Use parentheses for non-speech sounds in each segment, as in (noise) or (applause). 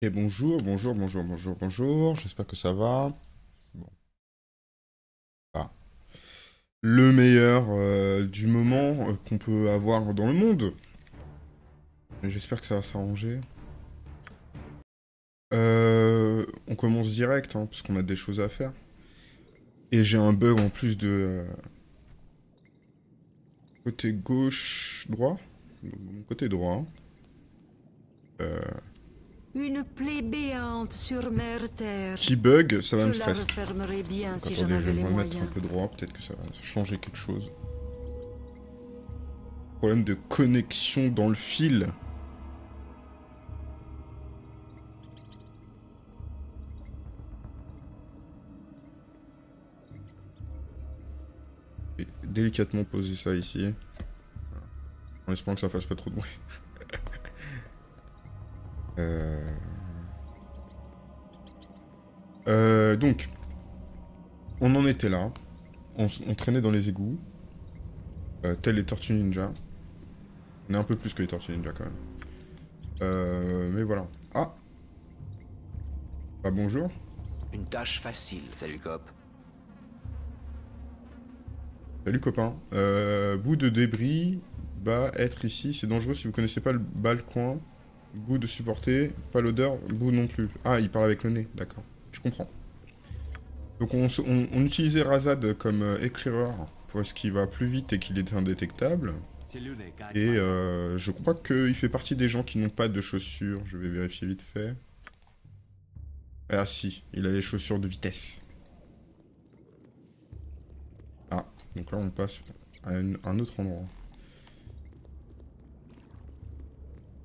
Et bonjour, bonjour, bonjour, bonjour, bonjour. J'espère que ça va. Ah. Le meilleur euh, du moment euh, qu'on peut avoir dans le monde. J'espère que ça va s'arranger. Euh, on commence direct, hein, parce qu'on a des choses à faire. Et j'ai un bug en plus de... Côté gauche, droit côté droit. Euh, Une plaie béante sur mer terre. qui bug, ça va me Je stresser. si Attendez, je vais me remettre un peu droit, peut-être que ça va changer quelque chose. Problème de connexion dans le fil. Et délicatement poser ça ici. En espérant que ça fasse pas trop de bruit. (laughs) Euh... Euh, donc, on en était là. On, traînait dans les égouts. Euh, tel les Tortues Ninja. On est un peu plus que les Tortues Ninja quand même. Euh, mais voilà. Ah Bah bonjour. Une tâche facile. Salut, cop. Salut copain. Euh, bout de débris. Bah être ici, c'est dangereux si vous connaissez pas le bas Bout de supporter, pas l'odeur, bout non plus. Ah, il parle avec le nez, d'accord. Je comprends. Donc on, se- on- on utilisait Razad comme euh, éclaireur parce qu'il va plus vite et qu'il est indétectable. Et euh, je crois qu'il fait partie des gens qui n'ont pas de chaussures. Je vais vérifier vite fait. Ah si, il a les chaussures de vitesse. Ah, donc là on passe à une- un autre endroit.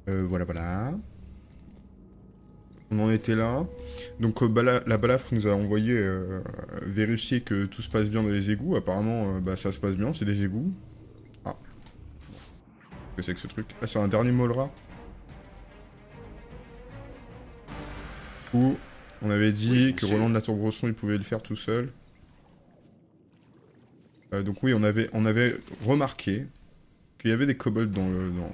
Euh, voilà, voilà. On en était là. Donc euh, Bala- la balafre nous a envoyé euh, vérifier que tout se passe bien dans les égouts. Apparemment, bah, ça se passe bien, c'est des égouts. Ah. Qu'est-ce que c'est que ce truc? Ah, c'est un dernier Molra. Où on avait dit Oui, que. Roland de la Tour-Brosson, il pouvait le faire tout seul. Donc oui, on avait, on avait remarqué qu'il y avait des kobolds dans le... Dans...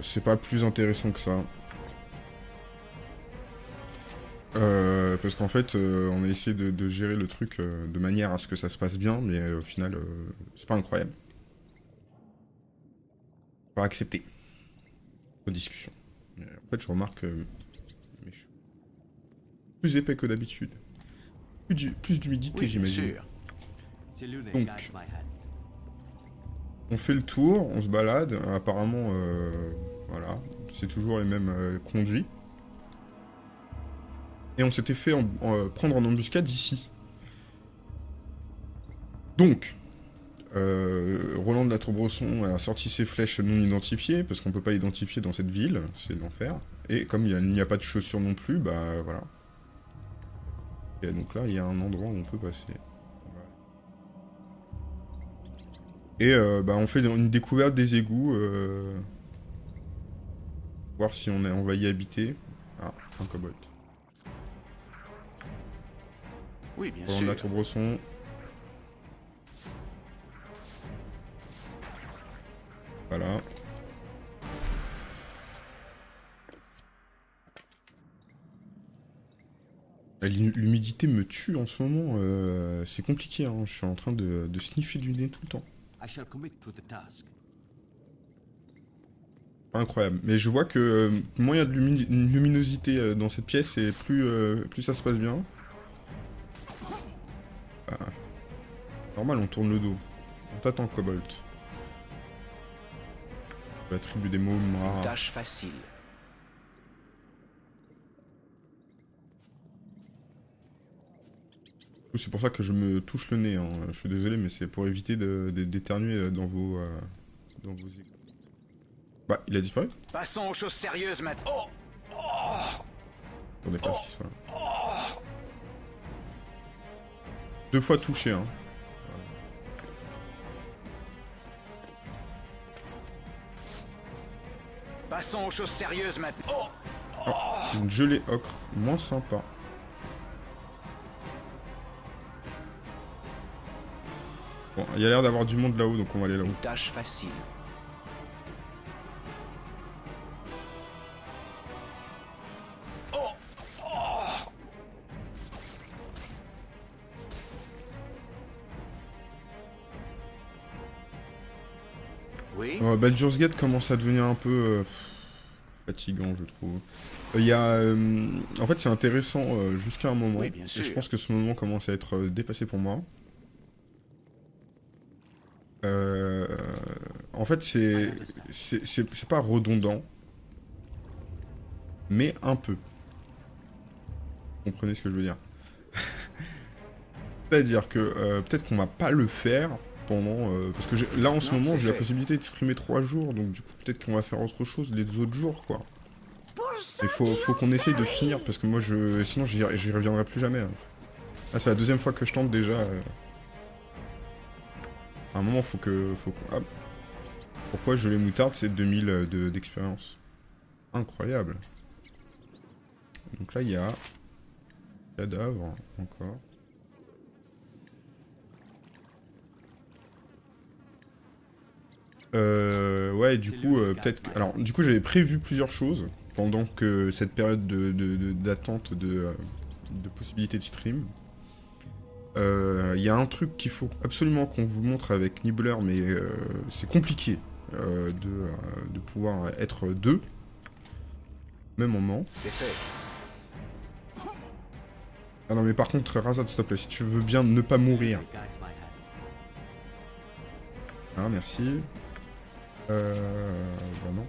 C'est pas plus intéressant que ça. Euh, parce qu'en fait, euh, on a essayé de, de gérer le truc euh, de manière à ce que ça se passe bien, mais euh, au final, c'est pas incroyable. Pas accepté. Pas de discussion. Mais en fait, je remarque que mes cheveux- plus épais que d'habitude. Plus d'humidité, Oui, j'imagine. Donc, on fait le tour, on se balade. Apparemment, euh, voilà, c'est toujours les mêmes euh, conduits. Et on s'était fait euh, prendre en embuscade ici. Donc, Roland de la Tour-Brosson a sorti ses flèches non identifiées, parce qu'on peut pas identifier dans cette ville, c'est l'enfer. Et comme il y a- n'y a, pas de chaussures non plus, bah voilà. Et donc là, il y a un endroit où on peut passer. Et euh, bah, on fait une découverte des égouts. euh, Voir si on, est, on va y habiter. Ah, un cobalt. Oui, bien la sûr. Tour-Brosson. Voilà. Ah, l'hu- L'humidité me tue en ce moment. euh, c'est compliqué. hein, Je suis en train de, de sniffer du nez tout le temps. I shall commit to the task. Incroyable. Mais je vois que euh, moins il y a de lumi- une luminosité euh, dans cette pièce et plus, euh, plus ça se passe bien. Ah. Normal, on tourne le dos. On t'attend, Cobalt. La tribu des mômes Une rares. tâche facile. C'est pour ça que je me touche le nez. hein. Je suis désolé, mais c'est pour éviter d'éternuer dans vos, euh, dans vos. Bah, il a disparu Passons aux choses sérieuses maintenant. Oh Attendez pas qu'il soit là. Deux fois touché, hein. Passons aux choses sérieuses maintenant. Oh Une gelée ocre, moins sympa. Bon, il y a l'air d'avoir du monde là-haut, donc on va aller là-haut. Tâche facile. Oh oui. Oh, Baldur's Gate commence à devenir un peu euh, fatigant, je trouve. Euh, il y a, euh, en fait, c'est intéressant jusqu'à un moment, oui, bien sûr. et je pense que ce moment commence à être dépassé pour moi. Euh, en fait, c'est, c'est, pas redondant, mais un peu. Vous comprenez ce que je veux dire (laughs) C'est-à-dire que euh, peut-être qu'on va pas le faire pendant... euh, parce que là, en ce Non, moment, j'ai la possibilité de streamer 3 jours, donc du coup, peut-être qu'on va faire autre chose les autres jours, quoi. Il faut, faut qu'on essaye de finir, parce que moi, je, sinon, j'y j'y reviendrai plus jamais. hein. Ah, c'est la deuxième fois que je tente déjà. À un moment, faut que... Faut que... ah. Pourquoi je les moutarde, c'est 2000 euh, de- d'expérience? Incroyable. Donc là, il y a... Cadavre, encore. Euh, ouais, du coup, euh, peut-être que... Alors, du coup, j'avais prévu plusieurs choses pendant que cette période de- de- de- d'attente de, euh, de possibilités de stream. Euh, Il y a un truc qu'il faut absolument qu'on vous montre avec Nibbler, mais euh, c'est compliqué euh, de, euh, de pouvoir être deux, même moment. C'est fait. Ah non, mais par contre, Razad, s'il te plaît, si tu veux bien ne pas mourir. Ah, merci. Euh... Bah non.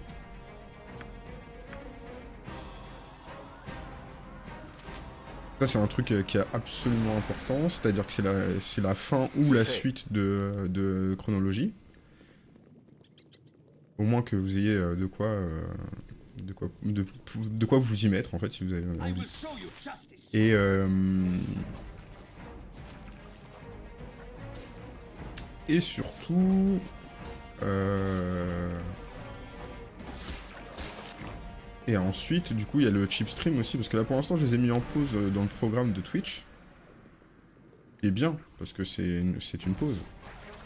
Ça, c'est un truc euh, qui est absolument important, c'est-à-dire que c'est la, la fin ou la fait. suite de, de chronologie. Au moins que vous ayez euh, de quoi, euh, de quoi, de, de quoi vous y mettre, en fait, si vous avez envie. Et euh, et surtout euh, et ensuite du coup il y a le chip stream aussi parce que là pour l'instant je les ai mis en pause euh, dans le programme de Twitch. Et bien parce que c'est une, pause.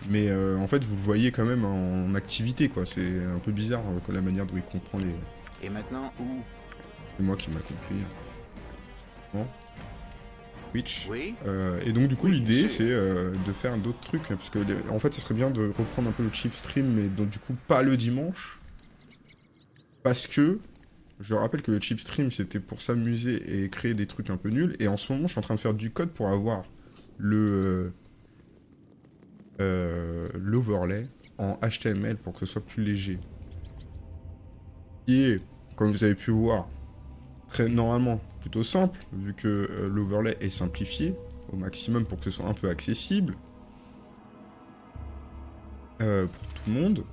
Mais euh, en fait vous le voyez quand même en activité quoi. C'est un peu bizarre euh, la manière dont il comprend les. Et maintenant, où C'est moi qui m'a compris. Bon. Twitch. Oui Euh, et donc du coup Oui, l'idée c'est de faire d'autres trucs parce que en fait ce serait bien de reprendre un peu le chip stream mais donc du coup pas le dimanche parce que je rappelle que le chip stream c'était pour s'amuser et créer des trucs un peu nuls et en ce moment je suis en train de faire du code pour avoir le euh, euh, l'overlay en HTML pour que ce soit plus léger et comme vous avez pu voir très normalement plutôt simple, vu que euh, l'overlay est simplifié au maximum pour que ce soit un peu accessible pour tout le monde.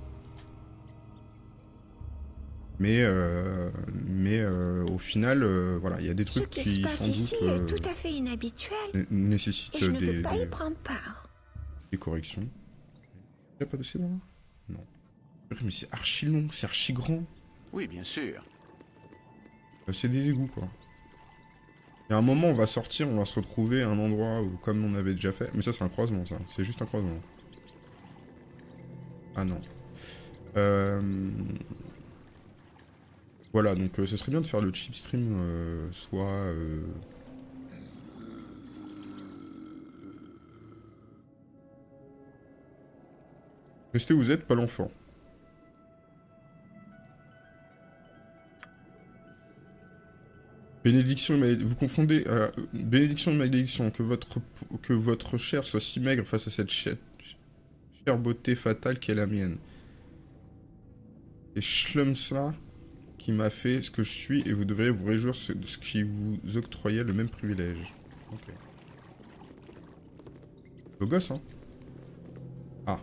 Mais, euh, mais euh, au final, euh, voilà, il y a des Ce trucs qui qui se passe sans ici doute est euh, tout à fait inhabituel. nécessitent Et je ne des, veux pas des- y prendre part. des corrections. Il a pas passé par là Non. Mais c'est archi long, c'est archi grand. Oui, bien sûr. Euh, C'est des égouts, quoi. Il y a un moment, on va sortir, on va se retrouver à un endroit où, comme on avait déjà fait. Mais ça, c'est un croisement, ça. C'est juste un croisement. Ah non. Euh... Voilà, donc euh, ce serait bien de faire le chip stream euh, soit. euh, Restez où vous êtes, pas l'enfant. Bénédiction et malédiction. Vous confondez euh, bénédiction et malédiction. Que votre, que votre chair soit si maigre face à cette chère, chère beauté fatale qui est la mienne. Et Schlumsla qui m'a fait ce que je suis et vous devrez vous réjouir de ce qui vous octroyait le même privilège. Ok. Le gosse, hein? Ah.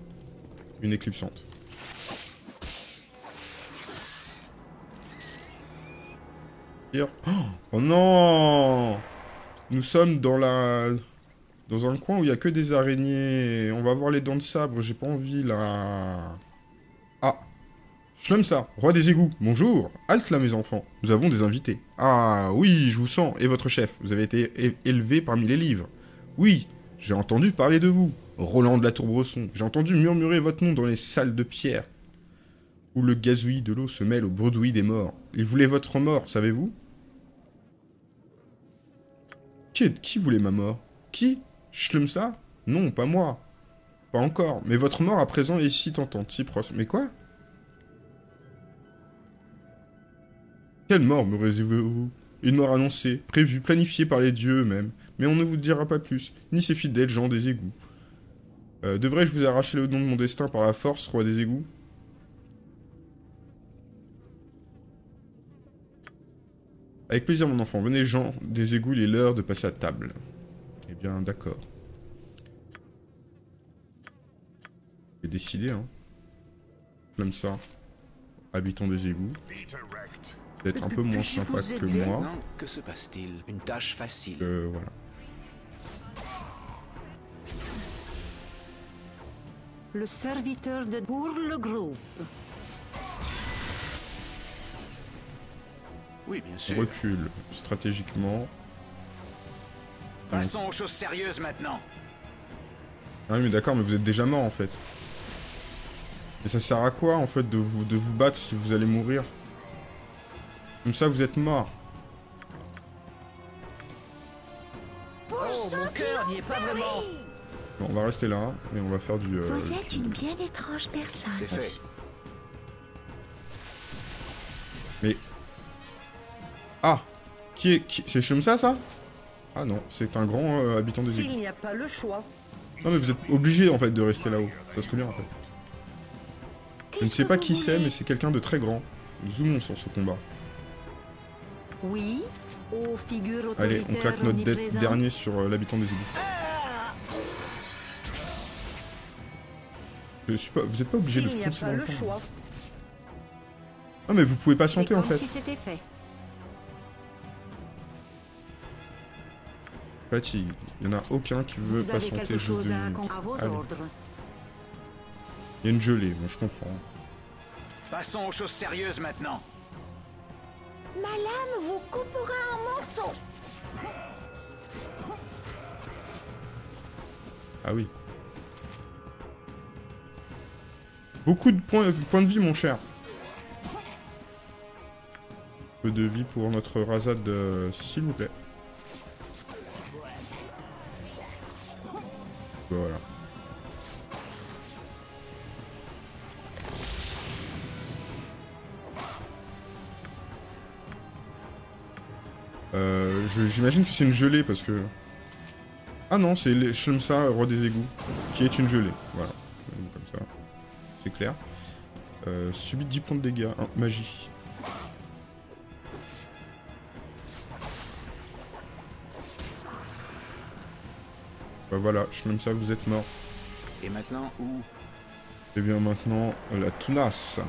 Une éclipsante. Oh non Nous sommes dans la... Dans un coin où il y a que des araignées. On va voir les dents de sabre, j'ai pas envie là. Schlumstar, roi des égouts, bonjour Halte là mes enfants, nous avons des invités. Ah oui, je vous sens, et votre chef, vous avez été élevé parmi les livres. Oui, j'ai entendu parler de vous, Roland de la Tour-Bresson. J'ai entendu murmurer votre nom dans les salles de pierre, où le gazouillis de l'eau se mêle au bredouillis des morts. Il voulait votre mort, savez-vous? Qui, qui voulait ma mort? Qui? Schlumstar Non, pas moi. Pas encore, mais votre mort à présent est si tentante, si proche. Mais quoi? Quelle mort me réservez-vous? Une mort annoncée, prévue, planifiée par les dieux eux-mêmes. Mais on ne vous dira pas plus, ni ces fidèles gens des égouts. Euh, Devrais-je vous arracher le nom de mon destin par la force, roi des égouts? Avec plaisir, mon enfant. Venez, Jean des égouts, il est l'heure de passer à table. Eh bien, d'accord. J'ai décidé, hein. Comme ça. Habitant des égouts. D'être un peu moins sympa que moi. Que se passe-t-il? Une tâche facile. Euh, voilà. Le serviteur de pour le groupe. Oui, bien On sûr. recule stratégiquement. Passons aux choses sérieuses maintenant. Ah oui, mais d'accord, mais vous êtes déjà mort en fait. Et ça sert à quoi en fait de vous, de vous battre si vous allez mourir? Comme ça, vous êtes mort. Oh, mon cœur n'y est pas vraiment. Bon, on va rester là et on va faire du. euh, Vous êtes du- une bien étrange personne. C'est fait. Mais. Ah Qui est. Qui... C'est comme ça, ça Ah non, c'est un grand euh, habitant des égouts. S'il n'y a pas le choix. Non, mais vous êtes obligé en fait de rester là-haut. Ça serait bien en fait. Je ne sais pas qui c'est, mais c'est quelqu'un de très grand. Zoomons sur ce combat. Oui, aux figures Allez, on claque notre dette dernier sur euh, l'habitant des égouts. Je suis pas... Vous êtes pas obligé de n'y foncer pas dans le temps. choix. Non, mais vous pouvez patienter en fait. si c'était fait. Fatigue. Il y en a aucun qui veut Vous avez patienter quelque juste chose deux à, minutes. à vos Allez. ordres. Il y a une gelée, bon, je comprends. Passons aux choses sérieuses maintenant. Ma lame vous coupera en morceaux. Ah oui. Beaucoup de points, de vie, mon cher. Peu de vie pour notre rasade, euh, s'il vous plaît. J'imagine que c'est une gelée parce que... Ah non, c'est Shlumsa, roi des égouts, qui est une gelée. Voilà. Comme ça, c'est clair. Euh, subit 10 points de dégâts. hein, magie. Bah voilà, Shlumsa, vous êtes mort. Et maintenant, où? Et bien maintenant, la Tunas.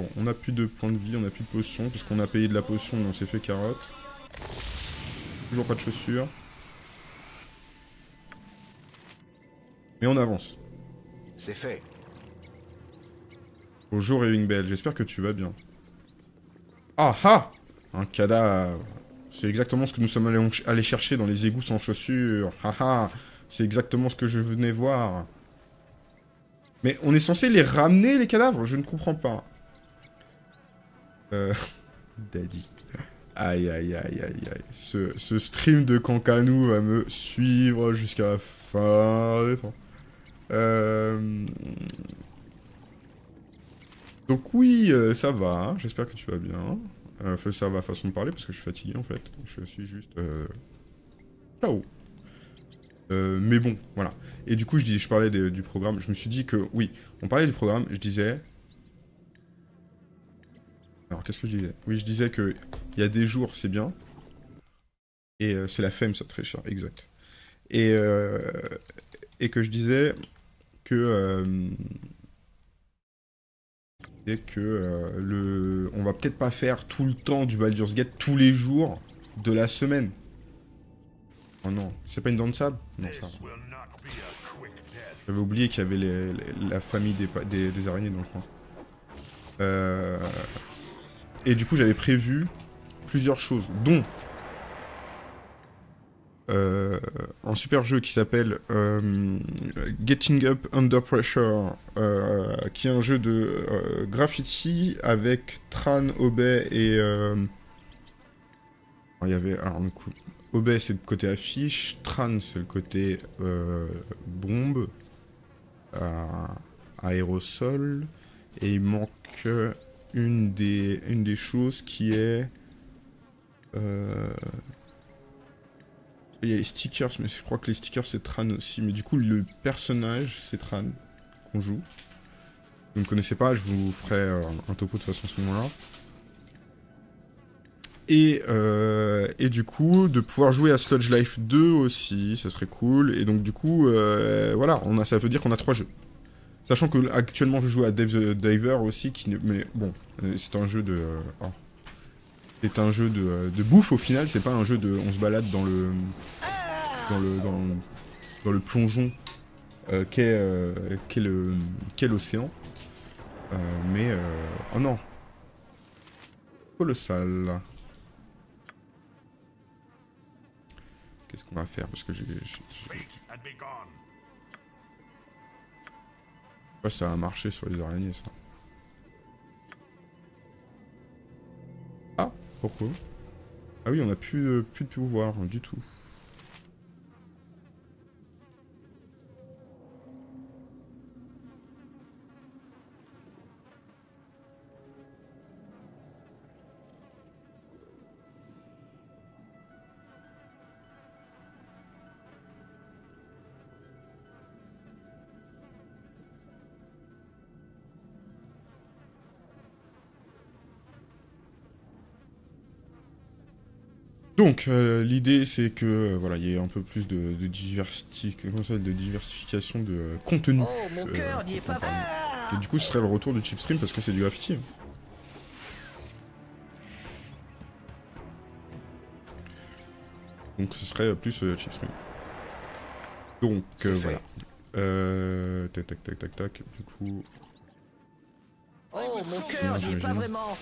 Bon, on n'a plus de points de vie, on n'a plus de potions, puisqu'on a payé de la potion, mais on s'est fait carotte. Toujours pas de chaussures. Mais on avance. C'est fait. Bonjour Ewing Bell, j'espère que tu vas bien. Ah ah Un cadavre. C'est exactement ce que nous sommes allés, allés chercher dans les égouts sans chaussures. Ah ah C'est exactement ce que je venais voir. Mais on est censé les ramener, les cadavres? Je ne comprends pas. Euh... (laughs) Daddy. Aïe aïe aïe aïe aïe. Ce, ce stream de Kankanou va me suivre jusqu'à la fin des temps. Euh... Donc oui, euh, ça va, hein. j'espère que tu vas bien. Euh, ça va façon de parler parce que je suis fatigué en fait. Je suis juste... Ciao. Mais bon, voilà. Et du coup, je, dis, je parlais du programme. Je me suis dit que, oui, on parlait du programme, je disais... Alors, qu'est-ce que je disais? Oui, je disais que il y a des jours, c'est bien. Et euh, c'est la femme, ça, très cher, exact. Et, euh, et que je disais que... euh, et que euh, le, on va peut-être pas faire tout le temps du Baldur's Gate tous les jours de la semaine. Oh non, c'est pas une dent de sable? Non, ça. va. J'avais oublié qu'il y avait les- la famille des, des, des araignées dans le coin. Euh, et du coup, j'avais prévu plusieurs choses, dont euh, un super jeu qui s'appelle euh, Getting Up Under Pressure, euh, qui est un jeu de graffiti avec Tran, Obey et... il y avait... Alors, Obey, c'est le côté affiche, Tran, c'est le côté bombe. Aérosol. Et il manque une des, une des choses qui est... euh, Il y a les stickers, mais je crois que les stickers c'est Tran aussi. Mais du coup, le personnage c'est Tran qu'on joue. Vous ne connaissez pas, je vous ferai un topo de toute façon à ce moment-là. Et, euh, et du coup, de pouvoir jouer à Sludge Life 2 aussi, ça serait cool. Et donc du coup, euh, voilà, on a, ça veut dire qu'on a trois jeux. Sachant que actuellement je joue à Dave the Diver aussi, qui mais bon, euh, c'est un jeu de, euh, oh. c'est un jeu de, euh, de bouffe au final. C'est pas un jeu de, on se balade dans le, dans le, dans, le plongeon qu'est, euh, qu'est l'océan. Euh, mais, oh non, colossal. Qu'est-ce qu'on va faire? Parce que j'ai. Ouais, ça a marché sur les araignées, ça. Ah, pourquoi? Ah oui, on a plus, de- plus de pouvoir du tout. Donc, euh, l'idée, c'est que euh, voilà, il y ait un peu plus de, de, diversi- comment ça s'appelle, de diversification de euh, contenu. Oh, mon euh, cœur n'y est pas. Et du coup, ce serait le retour du chipstream parce que c'est du graffiti. Donc, ce serait plus euh, chipstream. Donc, euh, voilà. Euh, tac, tac, tac, tac, tac. Du coup, Oh, mon cœur n'y est pas vraiment.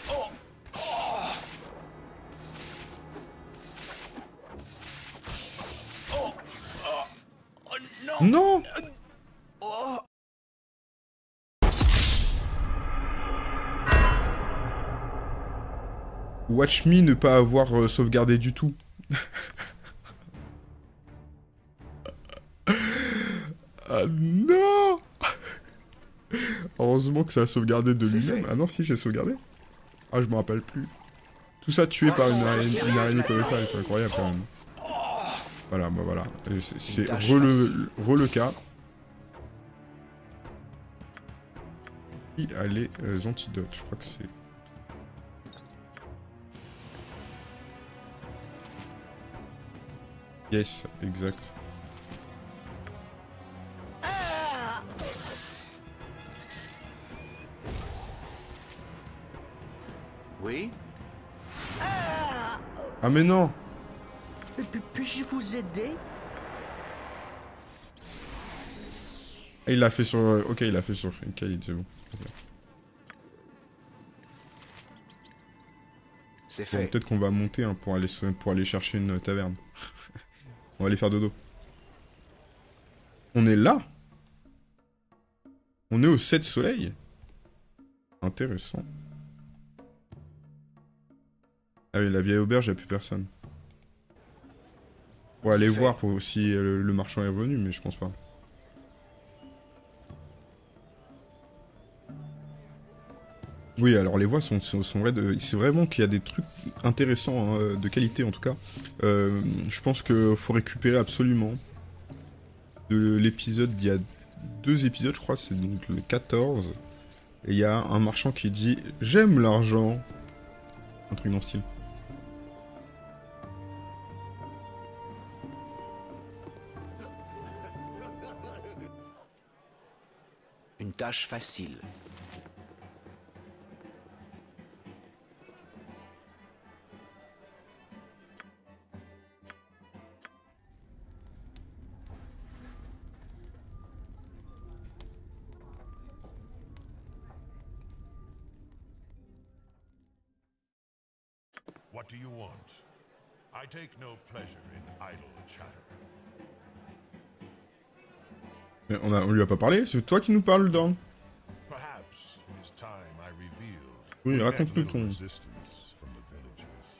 Non Watch me ne pas avoir euh, sauvegardé du tout. (laughs) ah non Heureusement que ça a sauvegardé de lui-même. Ah non, si, j'ai sauvegardé. Ah, je me rappelle plus. Tout ça tué par une araignée, une araignée colossale, c'est incroyable quand même. Voilà, bah voilà. C'est- re le, facile. re le cas. Qui a les euh, antidotes? Je crois que c'est. Yes, exact. Oui Ah mais non Puis-je vous aider Il l'a fait sur... euh, Ok, il l'a fait sur Khalid, c'est bon. C'est Bon, fait. Peut-être qu'on va monter hein, pour, aller, pour aller chercher une taverne. (laughs) On va aller faire dodo. On est là On est au 7 soleil Intéressant. Ah oui, la vieille auberge, il a plus personne. On va C'est aller fait. voir pour, si euh, le, le marchand est revenu, mais je pense pas. Oui, alors les voix sont, sont, sont vraies de- C'est vraiment qu'il y a des trucs intéressants, hein, de qualité en tout cas. Euh, je pense qu'il faut récupérer absolument de l'épisode d'il y a deux épisodes, je crois, c'est donc le 14. Et il y a un marchand qui dit J'aime l'argent. Un truc dans ce style. Une tâche facile. On, a, on lui a pas parlé, c'est toi qui nous parles, Dan. Perhaps it is time I revealed. Oui, raconte-nous ton- resistance from the villagers.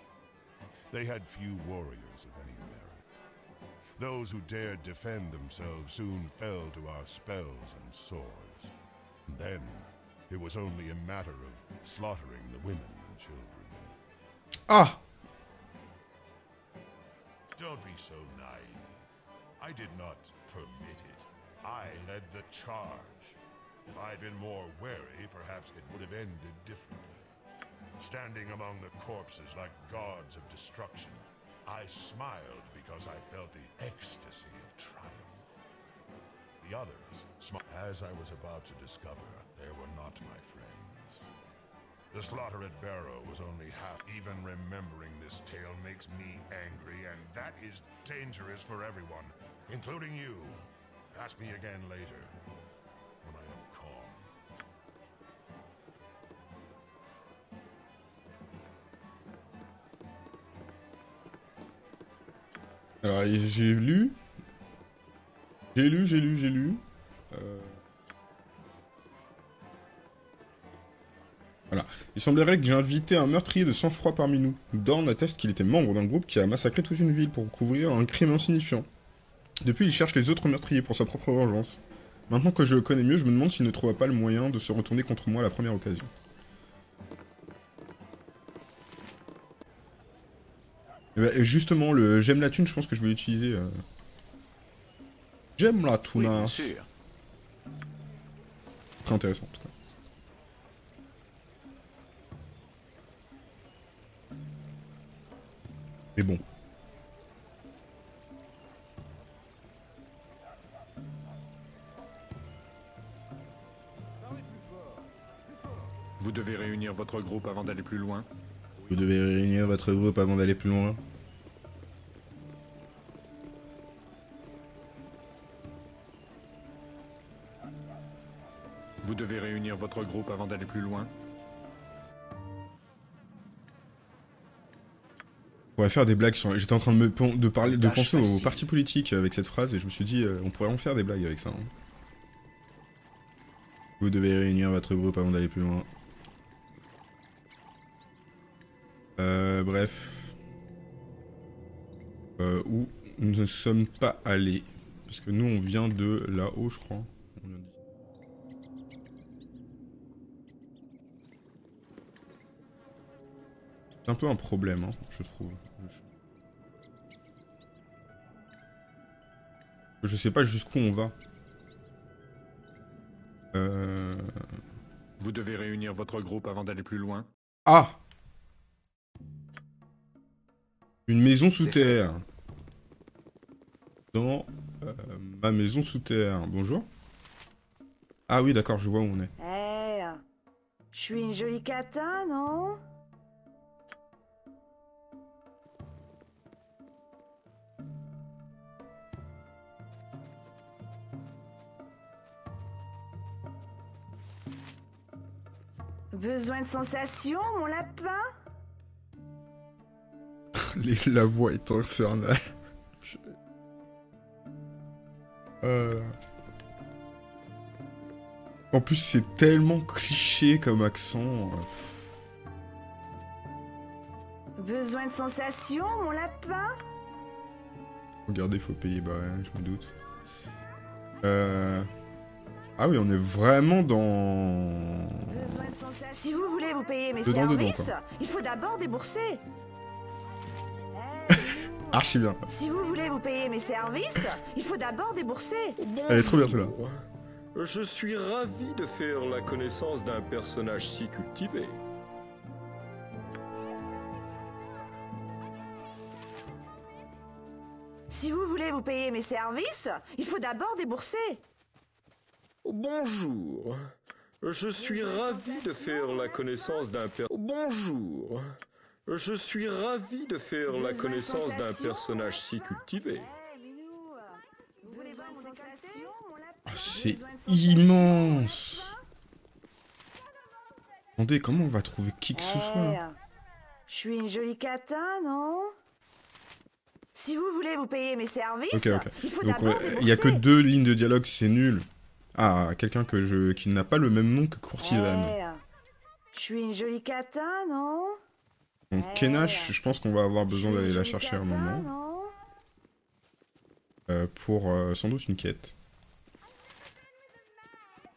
They had few warriors of any merit. Those who dared defend themselves soon fell to our spells and swords. Then, it was only a matter of slaughtering the women and children. Ah Don't be so naive. I did not permit it. I led the charge. If I'd been more wary, perhaps it would have ended differently. Standing among the corpses like gods of destruction, I smiled because I felt the ecstasy of triumph. The others, smiled. as I was about to discover, they were not my friends. The slaughter at Barrow was only half. Even remembering this tale makes me angry, and that is dangerous for everyone, including you. Ask me again later, when I am calm. Alors, j'ai lu. J'ai lu, j'ai lu, j'ai lu. Euh, Voilà. Il semblerait que j'ai invité un meurtrier de sang-froid parmi nous. Dorn atteste qu'il était membre d'un groupe qui a massacré toute une ville pour couvrir un crime insignifiant. Depuis, il cherche les autres meurtriers pour sa propre vengeance. Maintenant que je le connais mieux, je me demande s'il ne trouva pas le moyen de se retourner contre moi à la première occasion. Eh ben, justement, le j'aime la thune, je pense que je vais l'utiliser. euh. J'aime la thune. Très intéressant en tout cas. Mais bon. Vous devez réunir votre groupe avant d'aller plus loin. Vous devez réunir votre groupe avant d'aller plus loin. Vous devez réunir votre groupe avant d'aller plus loin. On va faire des blagues sur. J'étais en train de me pen- de parler, de penser aux partis politiques avec cette phrase et je me suis dit, euh, on pourrait en faire des blagues avec ça. hein. Vous devez réunir votre groupe avant d'aller plus loin. Euh, bref. Euh, où nous ne sommes pas allés. Parce que nous, on vient de là-haut, je crois. On vient d'ici. C'est un peu un problème, hein, je trouve. Je... je sais pas jusqu'où on va. Euh... Vous devez réunir votre groupe avant d'aller plus loin. Ah Une maison sous terre. Dans euh, ma maison sous terre. Bonjour. Ah oui, d'accord, je vois où on est. Eh, je suis une jolie cata, non? Besoin de sensations, mon lapin? La voix est infernale. Je- Euh. En plus, c'est tellement cliché comme accent. pff. Besoin de sensations, mon lapin? Regardez, faut payer, bah ouais, je me doute. Euh... Ah oui, on est vraiment dans... Besoin de sensations. Si vous voulez vous payer mes Dedans, services, il faut d'abord débourser. Archi bien. Si vous voulez vous payer mes services, il faut d'abord débourser. Elle est trop bien, celle-là. Bonjour. Je suis ravi de faire la connaissance d'un personnage si cultivé. Si vous voulez vous payer mes services, il faut d'abord débourser. Bonjour. Je suis ravi de faire la connaissance d'un per... Bonjour. Je suis ravi de faire la connaissance d'un personnage si cultivé. Eh, lapin Oh, c'est immense Attendez, comment on va trouver qui que ce soit Eh, là Je suis une jolie cata, non Si vous voulez vous payer mes services, Ok, ok. il faut Donc il y a que deux lignes de dialogue, c'est nul. Ah, quelqu'un que je qui n'a pas le même nom que courtisane. Eh, Je suis une jolie cata, non Donc eh, Kenash, je pense qu'on va avoir besoin d'aller la chercher un moment euh, pour euh, sans doute une quête.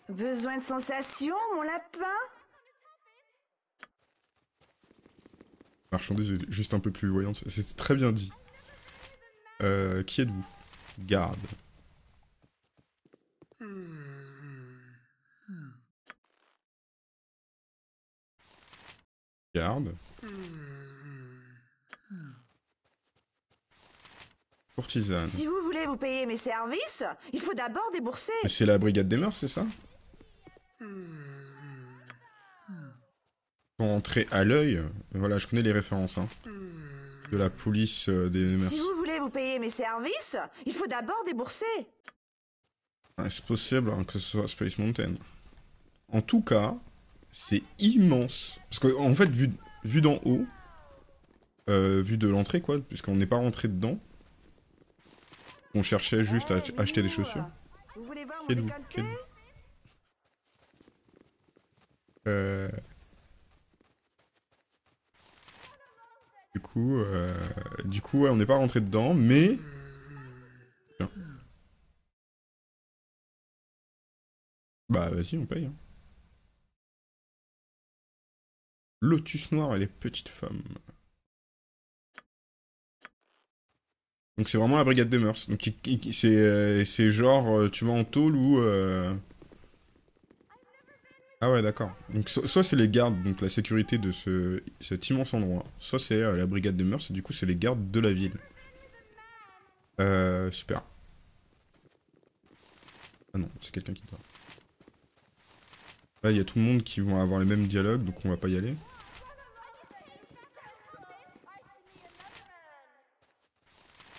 Besoin de sensations, mon lapin? Marchandise est juste un peu plus voyante. C'est très bien dit. Euh, qui êtes-vous? Garde. Garde. Courtisane. Si vous voulez vous payer mes services, il faut d'abord débourser. Mais c'est la brigade des mœurs, c'est ça? Pour entrer à l'œil, voilà, je connais les références, hein. De la police euh, des mœurs. Si vous voulez vous payer mes services, il faut d'abord débourser. Ah, c'est possible hein, que ce soit Space Mountain. En tout cas, c'est immense. Parce qu'en en fait, vu, vu d'en haut, euh, vu de l'entrée, quoi, puisqu'on n'est pas rentré dedans, on cherchait juste à acheter des chaussures. Qui êtes-vous? Êtes-vous? Euh... Du coup, euh... du coup, ouais, on n'est pas rentré dedans, mais... Bah vas-y, on paye. hein. Lotus noir et les petites femmes. Donc c'est vraiment la brigade des mœurs. Donc euh, c'est genre, euh, tu vas en tôle ou... euh, Ah ouais, d'accord. Donc so- soit c'est les gardes, donc la sécurité de ce, cet immense endroit, soit c'est la brigade des mœurs, et du coup c'est les gardes de la ville. Euh, super. Ah non, c'est quelqu'un qui dort. Là, il y a tout le monde qui vont avoir les mêmes dialogues, donc on va pas y aller.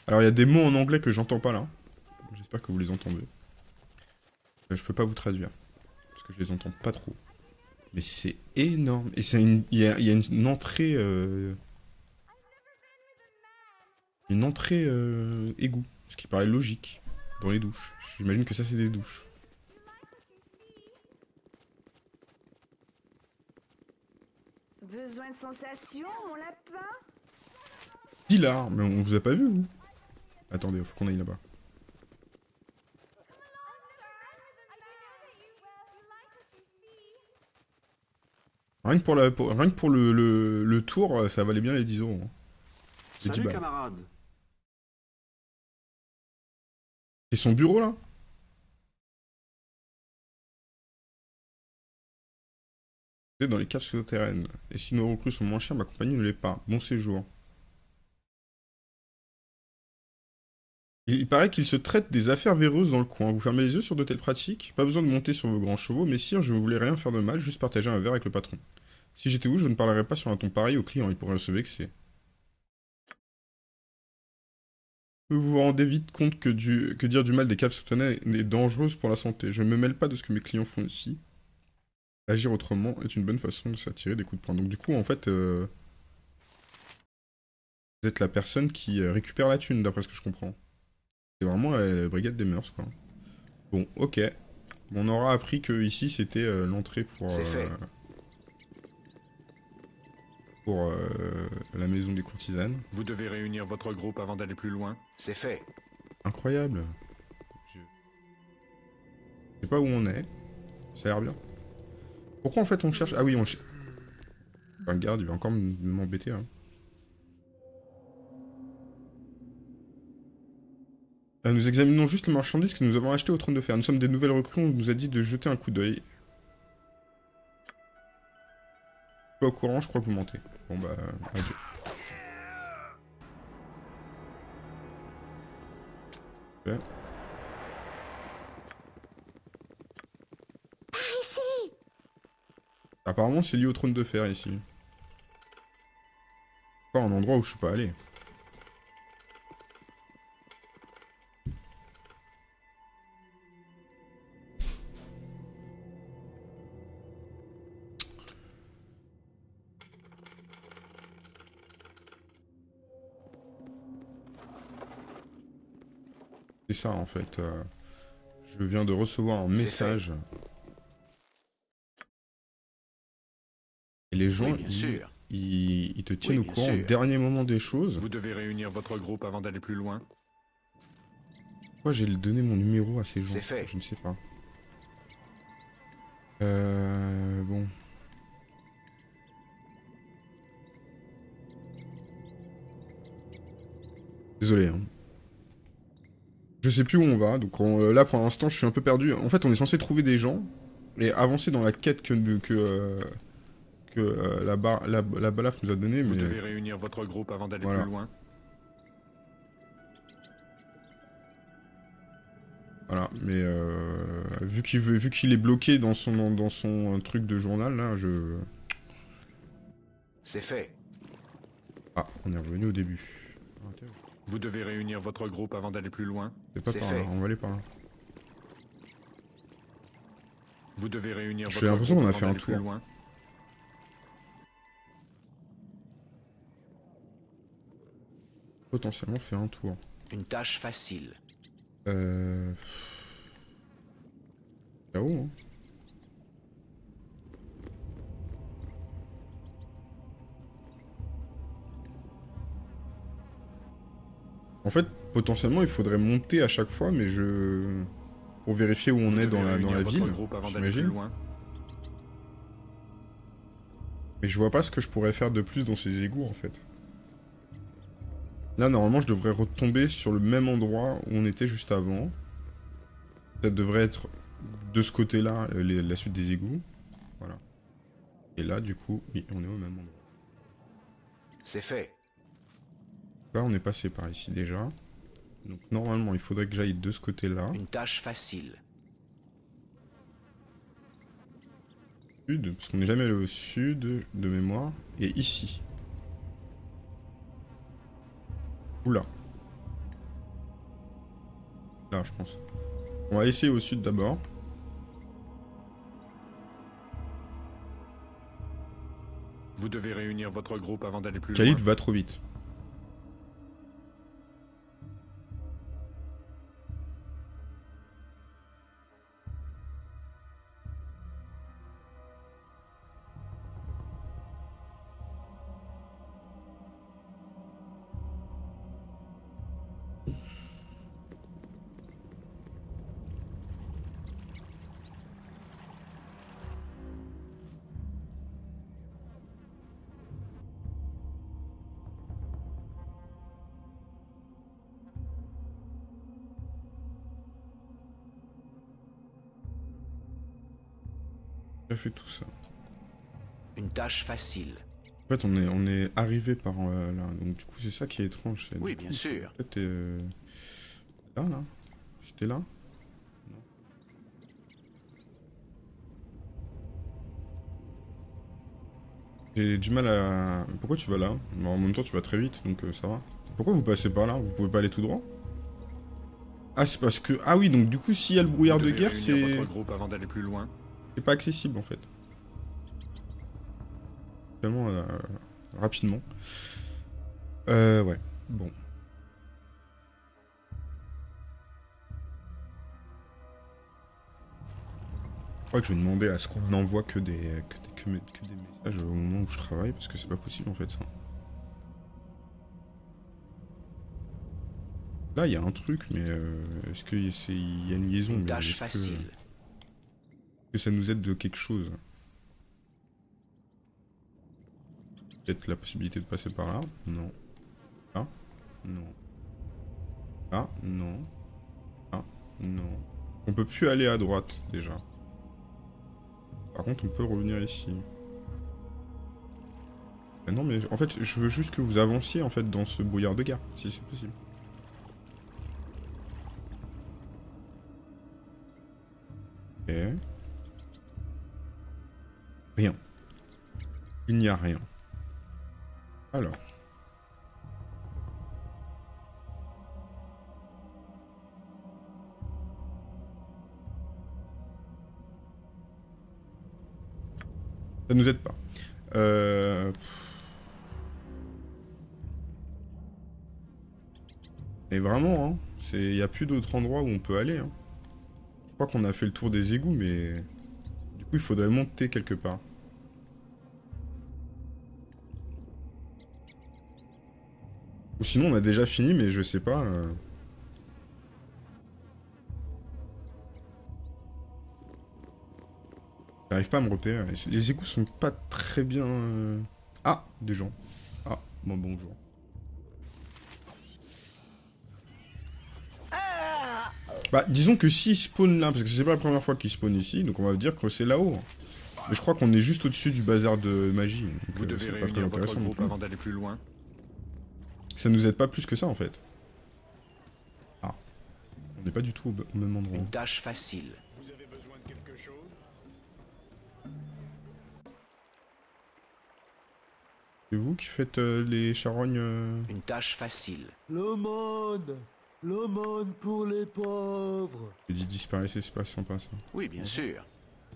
Alors, il y a des mots en anglais que j'entends pas là. J'espère que vous les entendez. Euh, je peux pas vous traduire. Parce que je les entends pas trop. Mais c'est énorme. Et c'est une... il y, a, il y a une entrée. euh, Une entrée euh, égout. Ce qui paraît logique. Dans les douches. J'imagine que ça, c'est des douches. Besoin de sensations, mon lapin? Pilar, mais on vous a pas vu, vous Attendez, faut qu'on aille là-bas. Rien que pour, la, pour- rien que pour le, le, le tour, euh, ça valait bien les 10 euros. hein. Les 10 Salut camarade. C'est son bureau, là? Vous êtes dans les caves souterraines. Et si nos recrues sont moins chères, ma compagnie ne l'est pas. Bon séjour. Il paraît qu'il se traite des affaires véreuses dans le coin. Vous fermez les yeux sur de telles pratiques Pas besoin de monter sur vos grands chevaux, mais sire, je ne voulais rien faire de mal, juste partager un verre avec le patron. Si j'étais vous, je ne parlerais pas sur un ton pareil aux clients, ils pourraient se vexer. Vous vous rendez vite compte que, dire du mal des caves souterraines est dangereux pour la santé. Je ne me mêle pas de ce que mes clients font ici. Agir autrement est une bonne façon de s'attirer des coups de poing. Donc du coup, en fait, euh, vous êtes la personne qui euh, récupère la thune, d'après ce que je comprends. C'est vraiment la brigade des mœurs, quoi. Bon, ok. On aura appris que ici, c'était euh, l'entrée pour... Fait. Pour euh, la maison des courtisanes. Vous devez réunir votre groupe avant d'aller plus loin. C'est fait. Incroyable. Je sais pas où on est. Ça a l'air bien. Pourquoi en fait on cherche Ah oui, on cherche. Un garde, il va encore m'embêter. Hein. Nous examinons juste les marchandises que nous avons achetées au trône de fer. Nous sommes des nouvelles recrues, on nous a dit de jeter un coup d'œil. Pas au courant, je crois que vous mentez. Bon bah, adieu. Ok. Apparemment, c'est lié au trône de fer ici. Pas un endroit où je suis pas allé. Ça en fait. euh, je viens de recevoir un message. Et les gens, Oui, bien ils, sûr. ils- ils te tiennent au courant au dernier moment des choses. Vous devez réunir votre groupe avant d'aller plus loin. Pourquoi j'ai donné mon numéro à ces gens? C'est fait. Je ne sais pas. Euh, bon. Désolé. Hein. Je sais plus où on va, donc on- euh, là pour l'instant je suis un peu perdu. En fait on est censé trouver des gens et avancer dans la quête que, que, euh, que euh, la, bar, la, la balaf nous a donné, Vous mais devez réunir votre groupe avant d'aller Voilà. plus loin. voilà. Mais euh, vu qu'il veut, vu qu'il est bloqué dans son dans son truc de journal là, je C'est fait. ah on est revenu au début. Ok. Vous devez réunir votre groupe avant d'aller plus loin. C'est pas par fait. là, on va aller par là. Vous devez réunir J'ai votre l'impression groupe qu'on a fait un tour. loin. Potentiellement faire un tour. Une tâche facile. Euh... Là-haut, hein. En fait, potentiellement, il faudrait monter à chaque fois, mais je... Pour vérifier où on Vous est dans la, dans ville, j'imagine. Mais je vois pas ce que je pourrais faire de plus dans ces égouts, en fait. Là, normalement, je devrais retomber sur le même endroit où on était juste avant. Ça devrait être de ce côté-là, euh, la suite des égouts. Voilà. Et là, du coup, oui, on est au même endroit. C'est fait. Là, on est passé par ici déjà. Donc, normalement, il faudrait que j'aille de ce côté-là. Une tâche facile. Sud, parce qu'on n'est jamais allé au sud de mémoire. Et ici. Oula. Là, je pense. On va essayer au sud d'abord. Vous devez réunir votre groupe avant d'aller plus Khalid loin. va trop vite. Fait tout ça. Une tâche facile. En fait, on est, on est arrivé par euh, là. Donc, du coup, c'est ça qui est étrange. Oui, bien coup, sûr. Peut-être euh, là, là. J'étais là. Non. J'ai du mal à. Pourquoi tu vas là? Bon, En même temps, tu vas très vite, donc euh, ça va. Pourquoi vous passez par là? Vous pouvez pas aller tout droit? Ah, c'est parce que. Ah oui, donc du coup, s'il y a le brouillard Vous de guerre, c'est. groupe avant d'aller plus loin. C'est pas accessible en fait. Tellement euh, rapidement. Euh, ouais. Bon. Je crois que je vais demander à ce qu'on n'envoie que des, que, des, que des messages au moment où je travaille parce que c'est pas possible en fait ça. Là, il y a un truc, mais euh, est-ce qu'il y a une liaison tâche que- facile. Que ça nous aide de quelque chose. Peut-être la possibilité de passer par là Non. Là Non. Là Non. Là Non. On peut plus aller à droite, déjà. Par contre, on peut revenir ici. Mais non, mais en fait, je veux juste que vous avanciez, en fait, dans ce brouillard de gare, si c'est possible. Ok. Il n'y a rien. Alors. Ça nous aide pas. Euh... Et vraiment, hein, il n'y a plus d'autres endroits où on peut aller. hein. Je crois qu'on a fait le tour des égouts, mais... Du coup, il faudrait monter quelque part. Ou sinon, on a déjà fini, mais je sais pas. euh. J'arrive pas à me repérer. Les égouts sont pas très bien... euh, Ah, des gens. Ah, bon, bonjour. Bah, disons que s'ils spawnent là, parce que c'est pas la première fois qu'ils spawnent ici, donc on va dire que c'est là-haut. Mais je crois qu'on est juste au-dessus du bazar de magie. donc, Vous euh, devez pas très votre intéressant non groupe plus. avant d'aller plus loin. Ça nous aide pas plus que ça en fait. Ah. On n'est pas du tout au même endroit. Une tâche facile. Vous avez besoin de quelque chose? C'est vous qui faites euh, les charognes euh, Une tâche facile. L'aumône L'aumône pour les pauvres Je dis disparaissez, c'est pas sympa ça. Oui, bien sûr.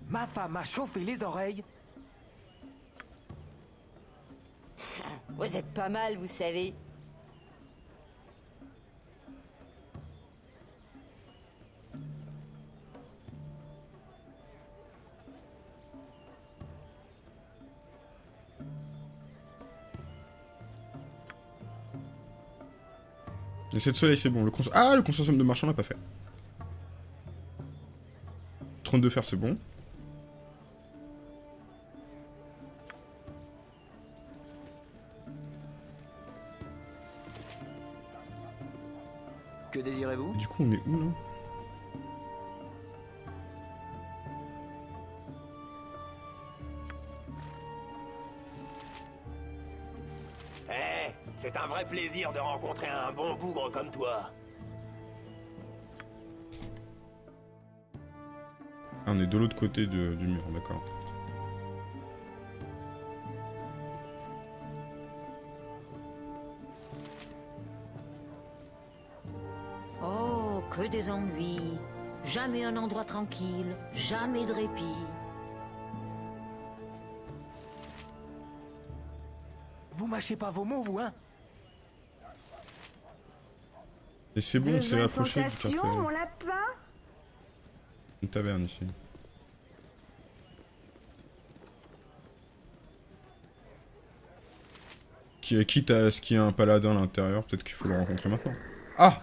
Ma femme a chauffé les oreilles. Vous êtes pas mal, vous savez. Et cette soleil c'est bon. Le cons ah, le consortium de marchands l'a pas fait. 32 fer c'est bon. Que désirez-vous? Du coup on est où là c'est un vrai plaisir de rencontrer un bon bougre comme toi. Ah, on est de l'autre côté de- du mur, d'accord. Oh, que des ennuis. Jamais un endroit tranquille, jamais de répit. Vous mâchez pas vos mots, vous, hein Et c'est bon, c'est approché du mon lapin Une taverne ici. Qui, quitte à ce qu'il y ait un paladin à l'intérieur, peut-être qu'il faut le rencontrer maintenant. Ah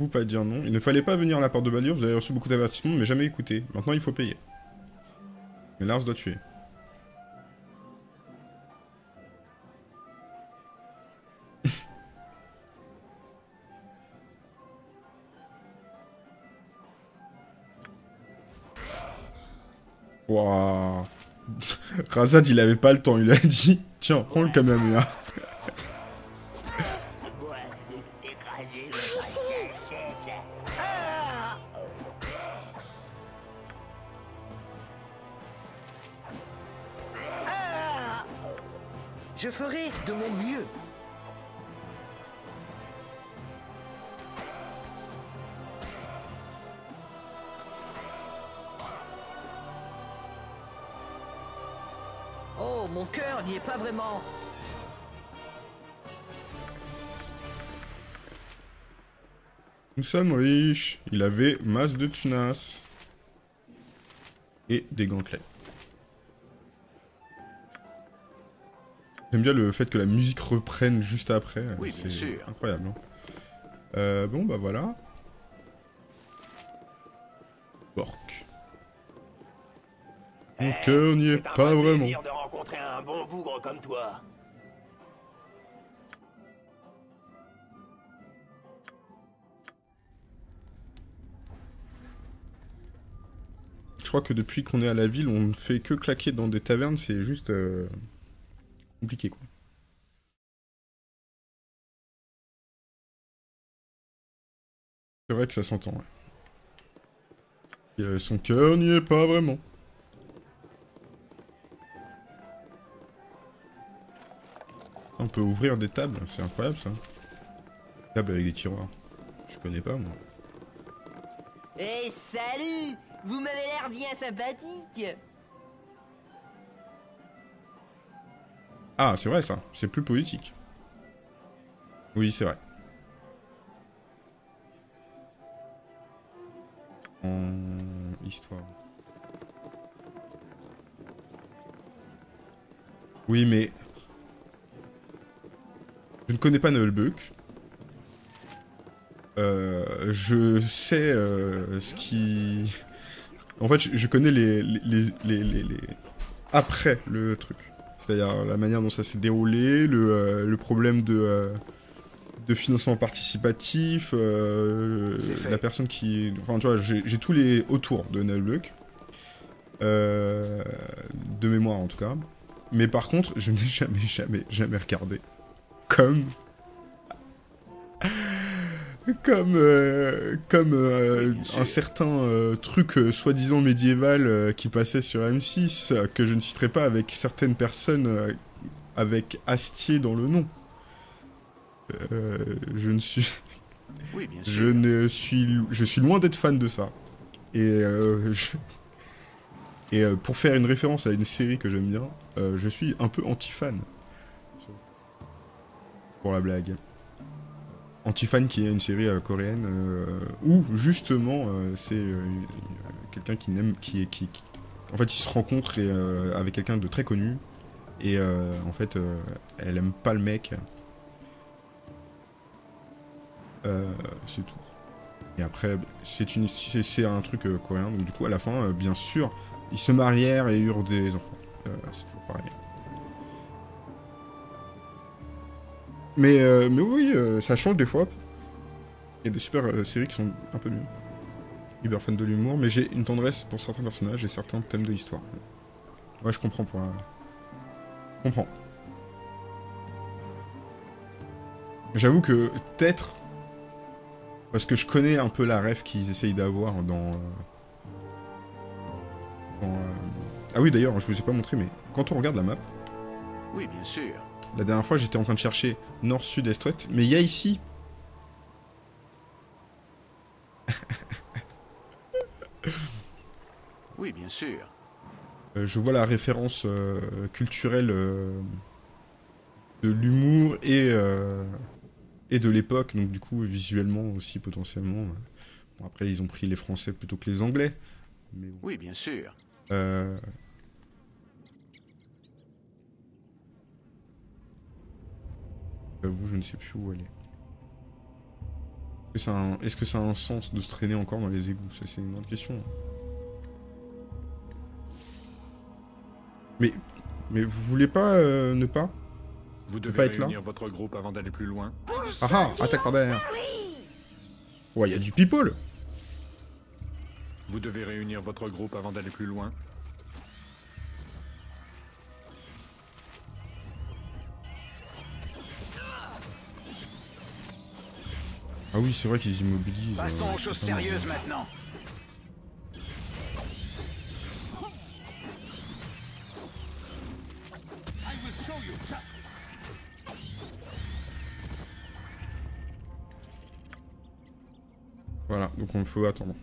Vous pas dire non. Il ne fallait pas venir à la porte de Balir, vous avez reçu beaucoup d'avertissements, mais jamais écouté. Maintenant il faut payer. Mais Lars doit tuer. Waouh (laughs) Razad il avait pas le temps, il a dit Tiens, prends le Kamehameha. Je sommes riches. Il avait masse de tunas. Et des gantelets. J'aime bien le fait que la musique reprenne juste après. Oui, bien C'est sûr. Incroyable. hein. Euh, bon, bah voilà. Porc. Mon cœur n'y est C'est un pas vrai vraiment. Je crois que depuis qu'on est à la ville, on ne fait que claquer dans des tavernes, c'est juste euh, compliqué quoi. C'est vrai que ça s'entend. ouais. Et, euh, son cœur n'y est pas vraiment. On peut ouvrir des tables, c'est incroyable ça. Table avec des tiroirs. Je connais pas moi. Eh salut Vous m'avez l'air bien sympathique Ah, c'est vrai ça, c'est plus politique. Oui, c'est vrai. En histoire. Oui, mais... Je ne connais pas Nullbuck. Euh, je sais euh, ce qui... En fait, je, je connais les les, les, les, les- les- Après le truc. C'est-à-dire la manière dont ça s'est déroulé, le, euh, le problème de, euh, de financement participatif, euh, la personne qui... Enfin, tu vois, j'ai tous les autour de Nullbuck. Euh, de mémoire, en tout cas. Mais par contre, je n'ai (laughs) jamais, jamais, jamais regardé. Comme comme euh, comme euh, un certain euh, truc soi-disant médiéval qui passait sur M6 euh, que je ne citerai pas avec certaines personnes avec Astier dans le nom. Je ne suis (laughs) Oui, bien je sûr. ne suis je suis loin d'être fan de ça. Et je- et pour faire une référence à une série que j'aime bien, je suis un peu anti-fan. Pour la blague. Anti-fan qui est une série euh, coréenne euh, où justement euh, c'est quelqu'un qui n'aime qui est qui, qui- en fait il se rencontre et, euh, avec quelqu'un de très connu et en fait elle aime pas le mec. C'est tout. Et après, c'est une, un truc coréen, donc du coup, à la fin, bien sûr, ils se marièrent et eurent des enfants. C'est toujours pareil. Mais, euh, mais oui, euh, ça change des fois. Il y a des super euh, séries qui sont un peu mieux. Hyper fan de l'humour, mais j'ai une tendresse pour certains personnages et certains thèmes de l'histoire. Ouais, je comprends pour. un- Je comprends. J'avoue que peut-être parce que je connais un peu la rêve qu'ils essayent d'avoir dans. euh, dans, Ah oui, d'ailleurs, je vous ai pas montré, mais quand on regarde la map, Oui, bien sûr. La dernière fois j'étais en train de chercher nord, sud, est, ouest, mais il y a ici. (laughs) Oui, bien sûr. euh, je vois la référence euh, culturelle euh, de l'humour et, et de l'époque, donc du coup, visuellement aussi potentiellement. Bon, après, ils ont pris les Français plutôt que les Anglais. Mais. Oui, bien sûr. Euh... J'avoue, je ne sais plus où est. Est-ce que ça a un, est-ce que ça a un sens de se traîner encore dans les égouts? Ça, c'est une autre question. Mais, mais vous voulez pas euh, ne pas? Vous pas devez être là? réunir votre groupe avant d'aller plus loin. Ah ah Attaque par derrière Ouais, il y a du people Vous devez réunir votre groupe avant d'aller plus loin. Ah oui, c'est vrai qu'ils immobilisent. Passons euh, aux choses pas mal. sérieuses maintenant. Voilà, donc on faut attendre.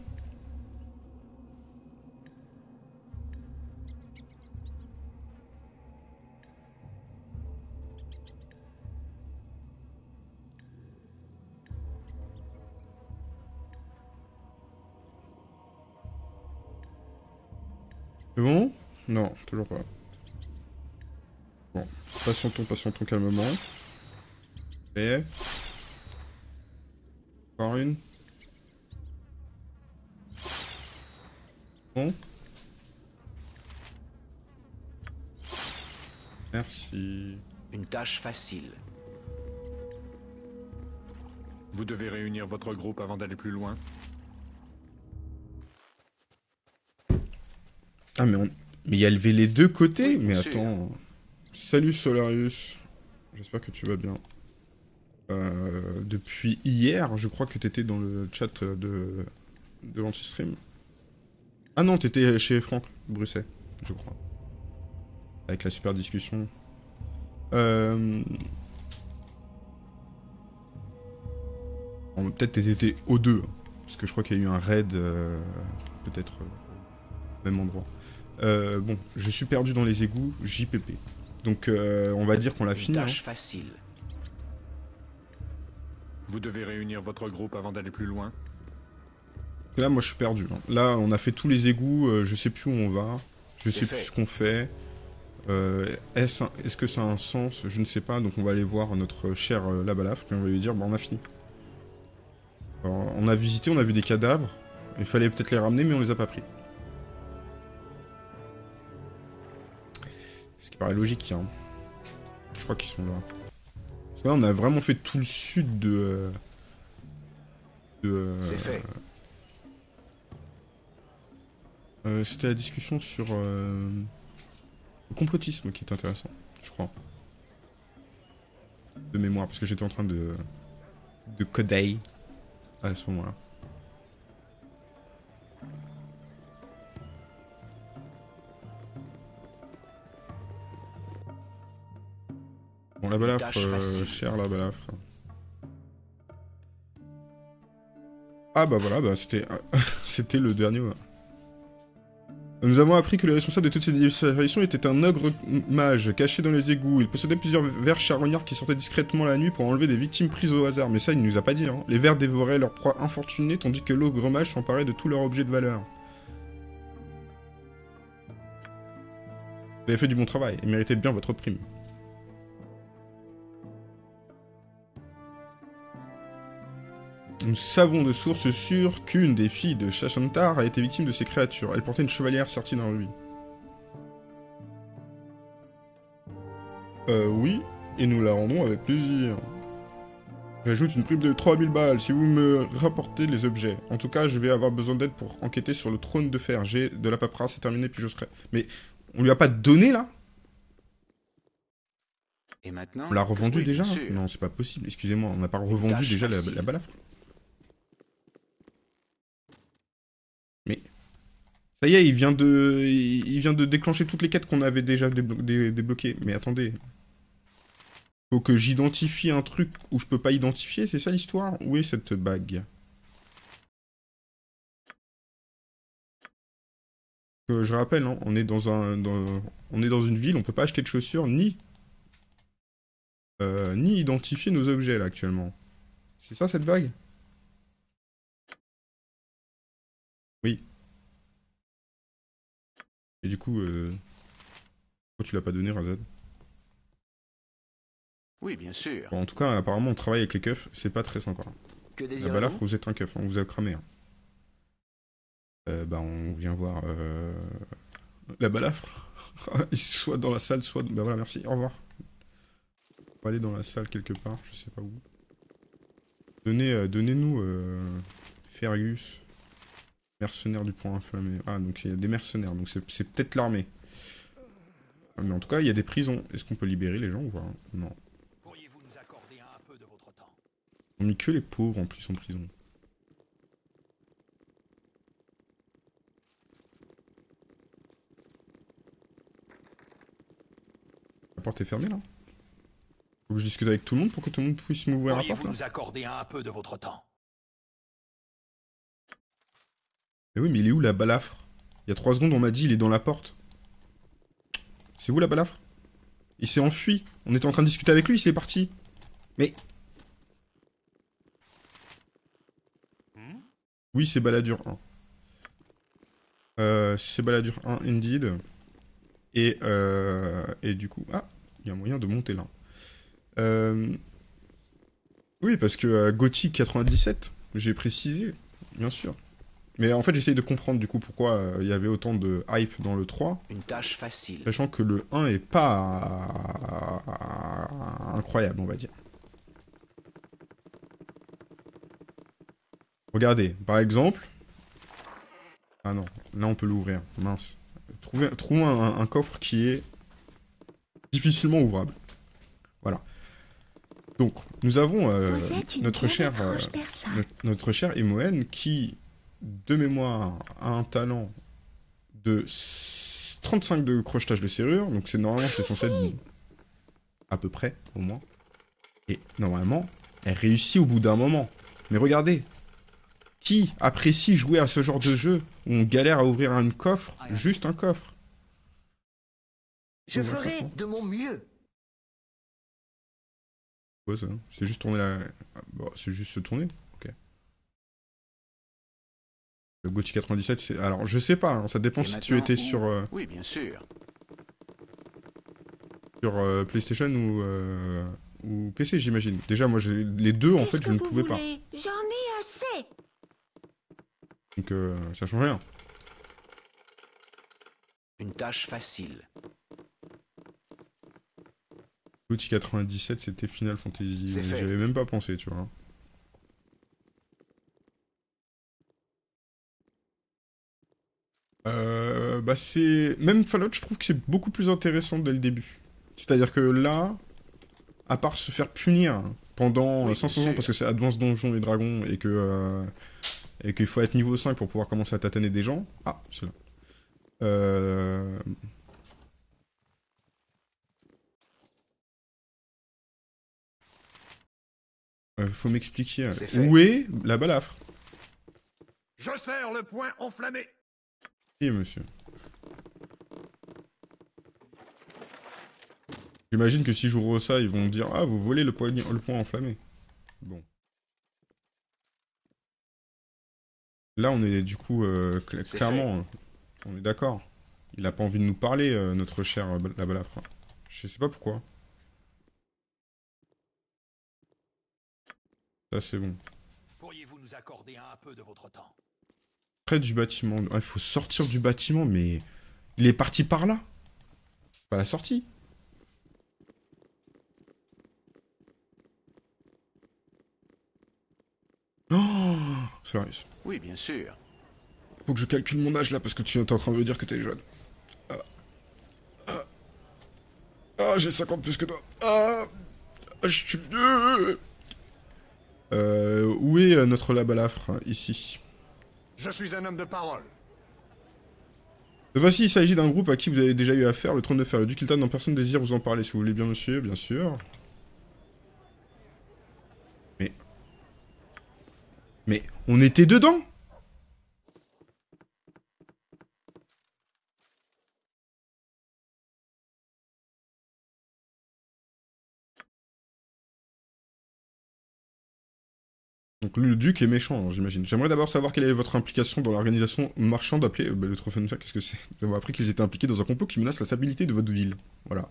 Bon Non, toujours pas. Bon, patientons, patientons calmement. Et... Encore une. Bon. Merci. Une tâche facile. Vous devez réunir votre groupe avant d'aller plus loin. Ah mais on... mais il y a levé les deux côtés Mais attends. Salut Solarius. J'espère que tu vas bien. Euh, depuis hier, je crois que t'étais dans le chat de, de l'anti-stream. Ah non, t'étais chez Franck Brusset, je crois. Avec la super discussion. Euh... bon, Peut-être t'étais au 2, parce que je crois qu'il y a eu un raid, euh, peut-être euh, au même endroit. Euh, bon, je suis perdu dans les égouts, JPP. Donc euh, on va dire qu'on l'a fini. hein. tâche facile. Vous devez réunir votre groupe avant d'aller plus loin. Là, moi, je suis perdu. hein. Là, on a fait tous les égouts, euh, je sais plus où on va, je sais fait. plus ce qu'on fait. Euh, Est-ce que ça a un sens? Je ne sais pas, donc on va aller voir notre cher euh, Labalaf, puis on va lui dire, bon, on a fini. Alors, on a visité, on a vu des cadavres. Il fallait peut-être les ramener, mais on les a pas pris. Ce qui paraît logique, hein. Je crois qu'ils sont là. Parce que là, on a vraiment fait tout le sud de... euh, de euh, C'est fait. euh, C'était la discussion sur euh, le complotisme qui est intéressant, je crois. De mémoire, parce que j'étais en train de... de coder à ce moment-là. Bon, la balafre, euh, cher la balafre. Ah bah voilà, bah c'était (laughs) c'était le dernier. Nous avons appris que le responsable de toutes ces disparitions était un ogre mage caché dans les égouts. Il possédait plusieurs vers charognards qui sortaient discrètement la nuit pour enlever des victimes prises au hasard. Mais ça, il nous a pas dit. Hein. Les vers dévoraient leurs proies infortunées tandis que l'ogre mage s'emparait de tous leurs objets de valeur. Vous avez fait du bon travail et méritez bien votre prime. Nous savons de source sûre qu'une des filles de Shashantar a été victime de ces créatures. Elle portait une chevalière sortie d'un rubis. Euh, oui, et nous la rendons avec plaisir. J'ajoute une prime de 3000 balles si vous me rapportez les objets. En tout cas, je vais avoir besoin d'aide pour enquêter sur le trône de fer. J'ai de la paperasse, c'est terminé, puis je serai. Mais on lui a pas donné là? Et maintenant On l'a revendu déjà? Non, c'est pas possible. Excusez-moi, on n'a pas revendu déjà la, la balafre. Mais ça y est, il vient de, déclencher toutes les quêtes qu'on avait déjà déblo- dé- débloquées. Mais attendez, faut que j'identifie un truc où je peux pas identifier. C'est ça l'histoire? Où est cette bague? Euh, Je rappelle, hein, on est dans on une ville, on peut pas acheter de chaussures ni euh, ni identifier nos objets là actuellement. C'est ça cette bague Oui. Et du coup, euh... pourquoi tu l'as pas donné Razad? Oui, bien sûr. Bon, En tout cas, apparemment, on travaille avec les keufs, c'est pas très sympa. Que balafre, vous êtes un keuf, on vous a cramé. hein. Euh, bah, on vient voir euh... la balafre. (laughs) soit dans la salle, soit. Bah voilà, merci, au revoir. On va aller dans la salle quelque part, je sais pas où. Donnez, euh, donnez-nous euh, Fergus, mercenaire du point inflammé. Ah, donc il y a des mercenaires, donc c'est peut-être l'armée. Ah, Mais en tout cas, il y a des prisons. Est-ce qu'on peut libérer les gens ou pas? Non. Pourriez-vous nous accorder un peu de votre temps? On mis que les pauvres en plus en prison. La porte est fermée là Faut que je discute avec tout le monde pour que tout le monde puisse m'ouvrir la porte Pourriez-vous là nous accorder un peu de votre temps? Mais oui, mais il est où la balafre? Il y a trois secondes, on m'a dit il est dans la porte. C'est où la balafre? Il s'est enfui. On était en train de discuter avec lui, il s'est parti. Mais. Oui, c'est Baladur 1. Euh, c'est Baladur 1, indeed. Et, euh, et du coup. Ah, il y a moyen de monter là. Euh, oui, parce que Gothic 97, j'ai précisé, bien sûr. Mais en fait, j'essaye de comprendre du coup pourquoi euh, il y avait autant de hype dans le 3, Une tâche facile. sachant que le 1 est pas incroyable, on va dire. Regardez, par exemple. Ah non, là on peut l'ouvrir, mince. Trouvez, trouvons un, un coffre qui est difficilement ouvrable. Voilà. Donc, nous avons euh, notre étrange euh, notre, notre cher Emoen qui, de mémoire, a un talent de s- 35 de crochetage de serrure. Donc, c'est normalement, c'est censé être à peu près, au moins. Et normalement, elle réussit au bout d'un moment. Mais regardez, qui apprécie jouer à ce genre de jeu où on galère à ouvrir un coffre, juste un coffre? Je On ferai de mon mieux. Quoi ça C'est juste tourner la... ah, bon, c'est juste se tourner Le Gothic 97, c'est... Alors, je sais pas, hein, ça dépend Et si tu étais où sur, euh, Oui, bien sûr. sur euh, PlayStation ou, euh, ou PC, j'imagine. Déjà, moi, les deux, en fait, je ne pouvais pas. J'en ai assez. euh, ça change rien. Une tâche facile. Outil 97, c'était Final Fantasy. J'avais même pas pensé, tu vois. Euh, bah c'est... Même Fallout, je trouve que c'est beaucoup plus intéressant dès le début. C'est-à-dire que là, à part se faire punir pendant Oui, euh, 500 ans parce que c'est Advance Donjons et Dragons et que... euh, et qu'il faut être niveau 5 pour pouvoir commencer à tataner des gens. Ah, c'est là. Euh... euh, faut m'expliquer. Où est la balafre? Je serre le poing enflammé. Oui, monsieur? J'imagine que si j'ouvre ça, ils vont me dire Ah, vous volez le, poignet, le poing enflammé. Bon. Là, on est du coup, euh, cl- clairement, euh, on est d'accord. Il a pas envie de nous parler, euh, notre cher euh, la balafre. Je sais pas pourquoi. Ça, c'est bon. Pourriez-vous nous accorder un peu de votre temps? Près du bâtiment. Ah, il faut sortir du bâtiment, mais il est parti par là. Pas la sortie. Oh Sérieux. Oui, bien sûr. Faut que je calcule mon âge là parce que tu es en train de me dire que t'es jeune. Ah, ah, Ah, j'ai 50 plus que toi. Ah, Ah, je suis vieux. Euh, où est euh, notre labalafre ici? Je suis un homme de parole. Fois-ci, il s'agit d'un groupe à qui vous avez déjà eu affaire, le trône de fer. Le duc Iltan en personne désire vous en parler, si vous voulez bien, monsieur, bien sûr. Mais... Mais, on était dedans Le duc est méchant, j'imagine. J'aimerais d'abord savoir quelle est votre implication dans l'organisation marchande appelée euh, bah, le Trophée de Fer. Qu'est-ce que c'est (laughs) avons appris qu'ils étaient impliqués dans un complot qui menace la stabilité de votre ville. Voilà.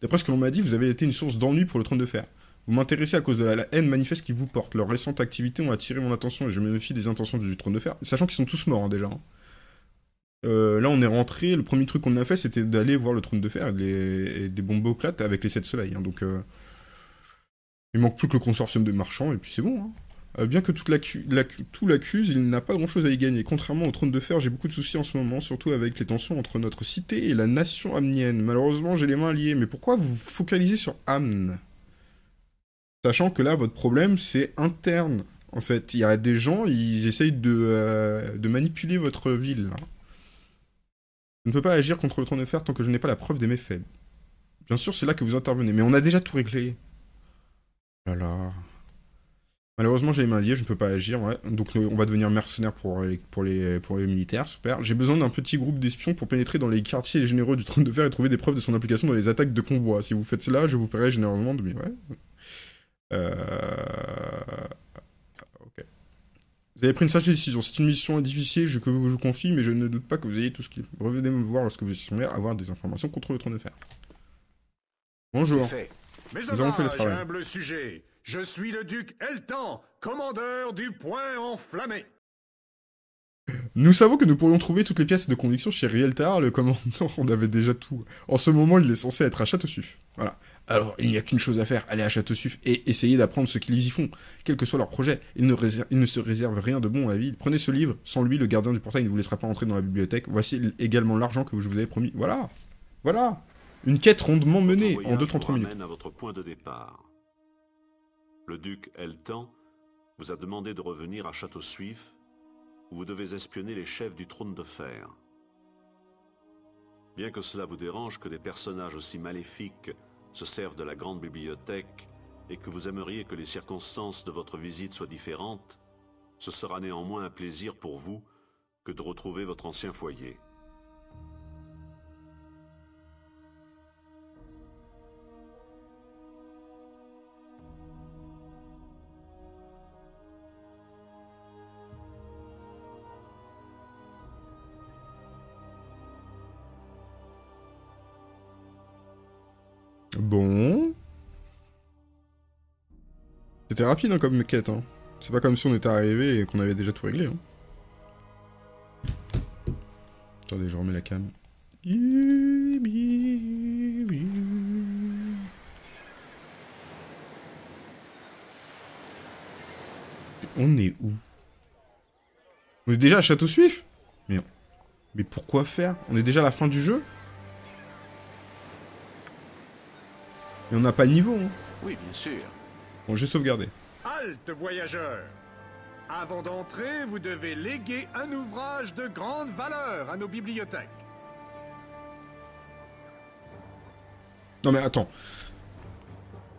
D'après ce que l'on m'a dit, vous avez été une source d'ennui pour le trône de fer. Vous m'intéressez à cause de la, haine manifeste qui vous porte. Leurs récentes activités ont attiré mon attention et je me méfie des intentions du trône de fer, sachant qu'ils sont tous morts hein, déjà. hein. Euh, là, on est rentré. Le premier truc qu'on a fait, c'était d'aller voir le trône de fer et, des bomboclates avec les sept soleils. hein. donc, euh, il manque plus que le consortium de marchands et puis c'est bon. Euh, bien que tout l'accuse, il n'a pas grand-chose à y gagner. Contrairement au trône de fer, j'ai beaucoup de soucis en ce moment, surtout avec les tensions entre notre cité et la nation amnienne. Malheureusement, j'ai les mains liées. Mais pourquoi vous focalisez sur Amn? Sachant que là, votre problème, c'est interne. En fait, il y a des gens, ils essayent de, euh, de manipuler votre ville. Je ne peux pas agir contre le trône de fer tant que je n'ai pas la preuve des méfaits. Bien sûr, c'est là que vous intervenez, mais on a déjà tout réglé. Oh là là. Malheureusement, j'ai les mains liées, je ne peux pas agir, ouais. Donc on va devenir mercenaire pour les, pour les, pour les militaires, super. J'ai besoin d'un petit groupe d'espions pour pénétrer dans les quartiers généreux du trône de fer et trouver des preuves de son implication dans les attaques de convois. Si vous faites cela, je vous paierai généreusement de... Ouais. Euh... Ok. Vous avez pris une sage décision. C'est une mission difficile je, que je vous confie, mais je ne doute pas que vous ayez tout ce qu'il faut. Revenez me voir lorsque vous estimerez avoir des informations contre le trône de fer. Bonjour. Fait. Nous avons fait le travail. humble sujet. Je suis le duc Eltan, commandeur du point enflammé. Nous savons que nous pourrions trouver toutes les pièces de conviction chez Rieltar, le commandant, on avait déjà tout. En ce moment, il est censé être à Château-Suif. Voilà. Alors, il n'y a qu'une chose à faire, aller à Château-Suif et essayer d'apprendre ce qu'ils y font. Quel que soit leur projet, ils ne, réser- ils ne se réservent rien de bon à la ville. Prenez ce livre, sans lui, le gardien du portail ne vous laissera pas entrer dans la bibliothèque. Voici également l'argent que je vous avais promis. Voilà Voilà Une quête rondement menée en 2-3 minutes. amène à votre point de départ. Le duc Eltan vous a demandé de revenir à Château-Suif, où vous devez espionner les chefs du trône de fer. Bien que cela vous dérange que des personnages aussi maléfiques se servent de la grande bibliothèque et que vous aimeriez que les circonstances de votre visite soient différentes, ce sera néanmoins un plaisir pour vous que de retrouver votre ancien foyer. C'était rapide hein, comme quête. Hein. C'est pas comme si on était arrivé et qu'on avait déjà tout réglé. Hein. Attendez, je remets la cam. On est où? On est déjà à Château Suif? Mais, mais pourquoi faire? On est déjà à la fin du jeu? Et on n'a pas le niveau. Hein. Oui, bien sûr. Bon, j'ai sauvegardé. Halte, voyageurs Avant d'entrer, vous devez léguer un ouvrage de grande valeur à nos bibliothèques. Non mais attends.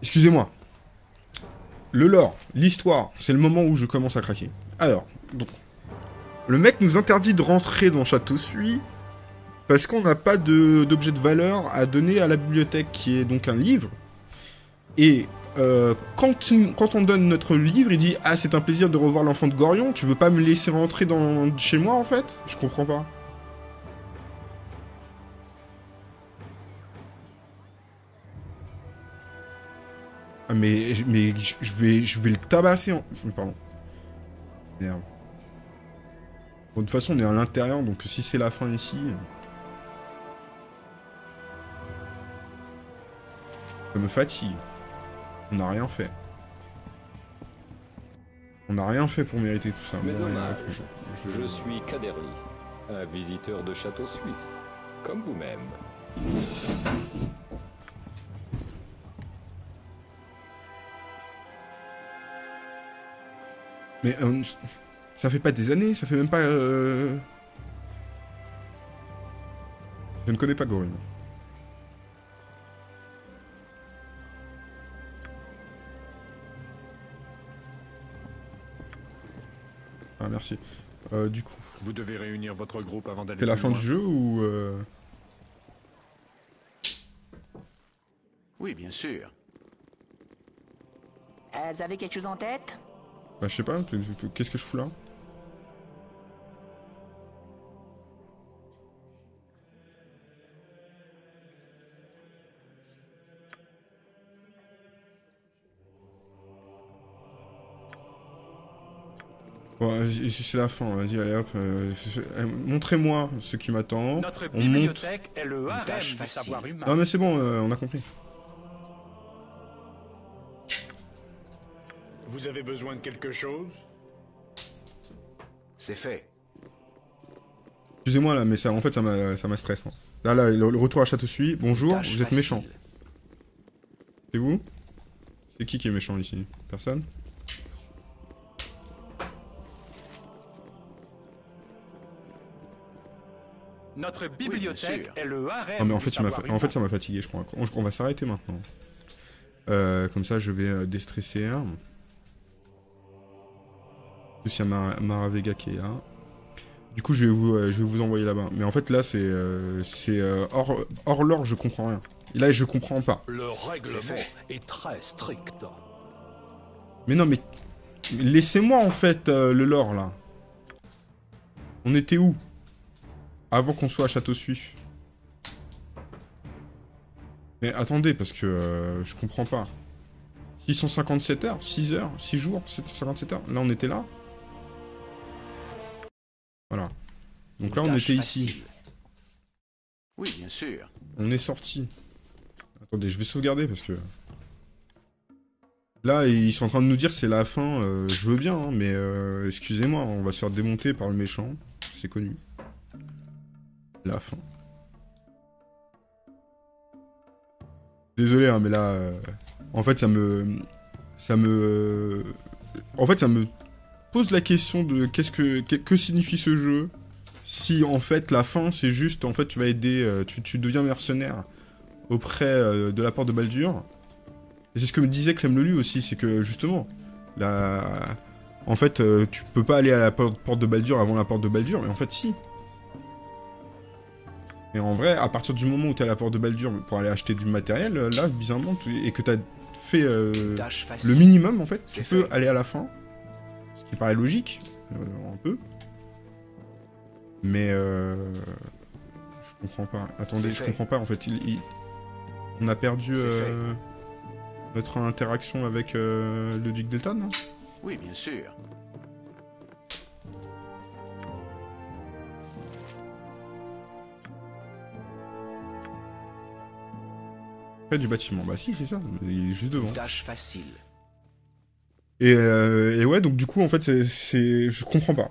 Excusez-moi. Le lore, l'histoire, c'est le moment où je commence à craquer. Alors, donc. Le mec nous interdit de rentrer dans Château Suisse parce qu'on n'a pas d'objet de, valeur à donner à la bibliothèque, qui est donc un livre. Et euh, quand, quand, on donne notre livre, il dit Ah, c'est un plaisir de revoir l'enfant de Gorion, tu veux pas me laisser rentrer dans, chez moi en fait? Je comprends pas. Ah, mais, mais je vais, je vais le tabasser en... Pardon. Merde. Bon, de toute façon, on est à l'intérieur, donc si c'est la fin ici... Ça me fatigue. On n'a rien fait. On n'a rien fait pour mériter tout ça. Mais je... je suis Kaderli, un visiteur de Château Suif, comme vous-même. Mais euh, ça fait pas des années, ça fait même pas... Euh... Je ne connais pas Gorin. Ah merci. Euh, du coup... Vous devez réunir votre groupe avant d'aller... C'est la fin du jeu ou... Euh... Oui, bien sûr. Euh, vous avez quelque chose en tête? Bah je sais pas, qu'est-ce que je fous là? Bon, c'est la fin, vas-y, allez hop. Euh, euh, montrez-moi ce qui m'attend. Est le savoir humain. Non mais c'est bon, euh, on a compris. Vous avez besoin de quelque chose? C'est fait. Excusez-moi là, mais ça, en fait, ça m'a stressé. Hein. Là, là, le, retour à Château Suisse. Bonjour, vous êtes méchant. C'est vous? C'est qui qui est méchant ici? Personne? Notre bibliothèque est le harem. Non mais en fait, en fait ça m'a fatigué, je crois. On, va s'arrêter maintenant. Euh, comme ça, je vais euh, déstresser. En plus, il y a Mara, Vega qui est là. Du coup, je vais vous, euh, je vais vous envoyer là-bas. Mais en fait, là, c'est euh, c'est euh, hors, hors lore, je comprends rien. Et là, je comprends pas. Le règlement est, très strict. Mais non, mais laissez-moi en fait le lore là. On était où? Avant qu'on soit à Château Suif. Mais attendez, parce que je comprends pas. 657 heures 6 heures 6 jours 757 heures Là, on était là voilà. Donc là, on était ici. Oui, bien sûr. On est sorti. Attendez, je vais sauvegarder parce que... Là, ils sont en train de nous dire c'est la fin. Euh, je veux bien, hein, mais euh, excusez-moi, on va se faire démonter par le méchant. C'est connu. La fin. Désolé, hein, mais là... Euh, en fait, ça me... Ça me... En fait, ça me pose la question de qu'est-ce que, que, signifie ce jeu si en fait la fin c'est juste en fait tu vas aider euh, tu, deviens mercenaire auprès euh, de la porte de Baldur et c'est ce que me disait Clem Lelu aussi c'est que justement la en fait euh, tu peux pas aller à la porte de Baldur avant la porte de Baldur mais en fait si et en vrai à partir du moment où tu es à la porte de Baldur pour aller acheter du matériel là bizarrement et que tu as fait le minimum en fait tu peux aller à la fin qui paraît logique, euh, un peu. Mais euh, je comprends pas. Attendez, je comprends pas en fait. Il, on a perdu euh, notre interaction avec le duc Delton. Hein oui, bien sûr. Près du bâtiment. Bah si, c'est ça. Il est juste devant. Tâche facile. Et, euh, et ouais, donc du coup, en fait, c'est-. Je comprends pas.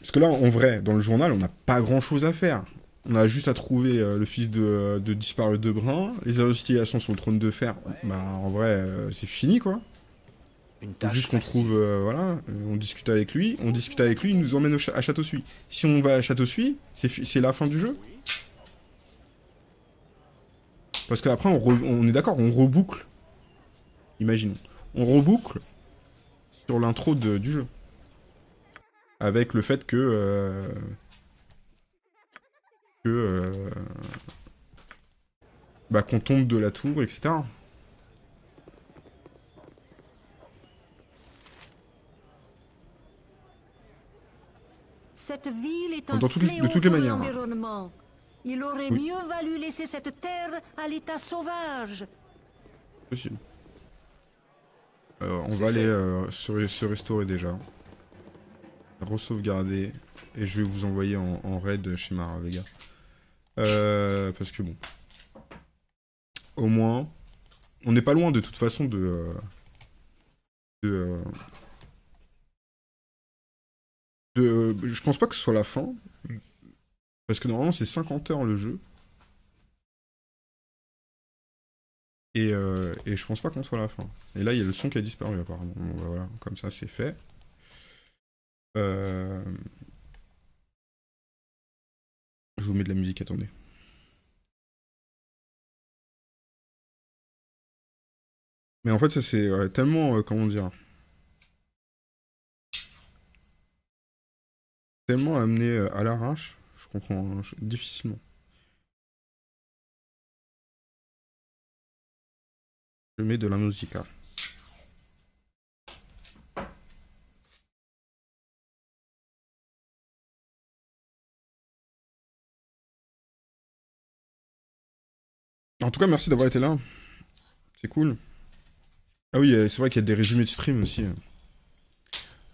Parce que là, en vrai, dans le journal, on n'a pas grand-chose à faire. On a juste à trouver euh, le fils de, de disparu de Brun, les investigations sur le trône de fer. Bah, en vrai, euh, c'est fini, quoi. Une Faut tâche juste qu'on trouve, voilà, on discute avec lui, on discute avec lui, il nous emmène à Château-Suy. Si on va à Château-Suy, c'est la fin du jeu. Parce qu'après, on, on est d'accord, on reboucle. Imaginons. On reboucle sur l'intro du jeu. Avec le fait que... euh, que... euh, bah, qu'on tombe de la tour, etc. Cette ville est un Dans toutes les- de toutes les manières. Il aurait Oui. mieux valu laisser cette terre à l'état sauvage. Possible. Euh, on va fait. aller euh, se, se restaurer déjà. Re-sauvegarder. Et je vais vous envoyer en, en raid chez Mara Vega. Euh, parce que bon. Au moins. On n'est pas loin de toute façon de. de. de- je pense pas que ce soit la fin. Parce que normalement c'est 50 heures le jeu. Et, euh, et je pense pas qu'on soit à la fin. Et là, il y a le son qui a disparu apparemment. Bah, voilà, comme ça, c'est fait. Euh, Je vous mets de la musique, attendez. Mais en fait, ça c'est ouais, tellement, euh, comment dire, tellement amené euh, à l'arrache, comprends hein, difficilement. Je mets de la musica. En tout cas, merci d'avoir été là. C'est cool. Ah oui, euh, c'est vrai qu'il y a des résumés de stream aussi.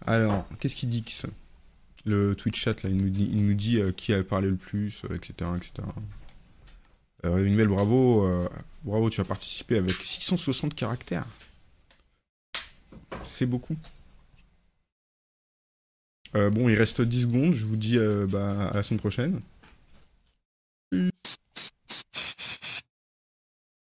Alors, qu'est-ce qu'il dit X? Le Twitch chat, là, il nous dit, il nous dit euh, qui a parlé le plus, etc. etc. Emmanuel, bravo. euh, bravo, tu as participé avec 660 caractères. C'est beaucoup. Euh, bon, il reste 10 secondes. Je vous dis bah, à la semaine prochaine.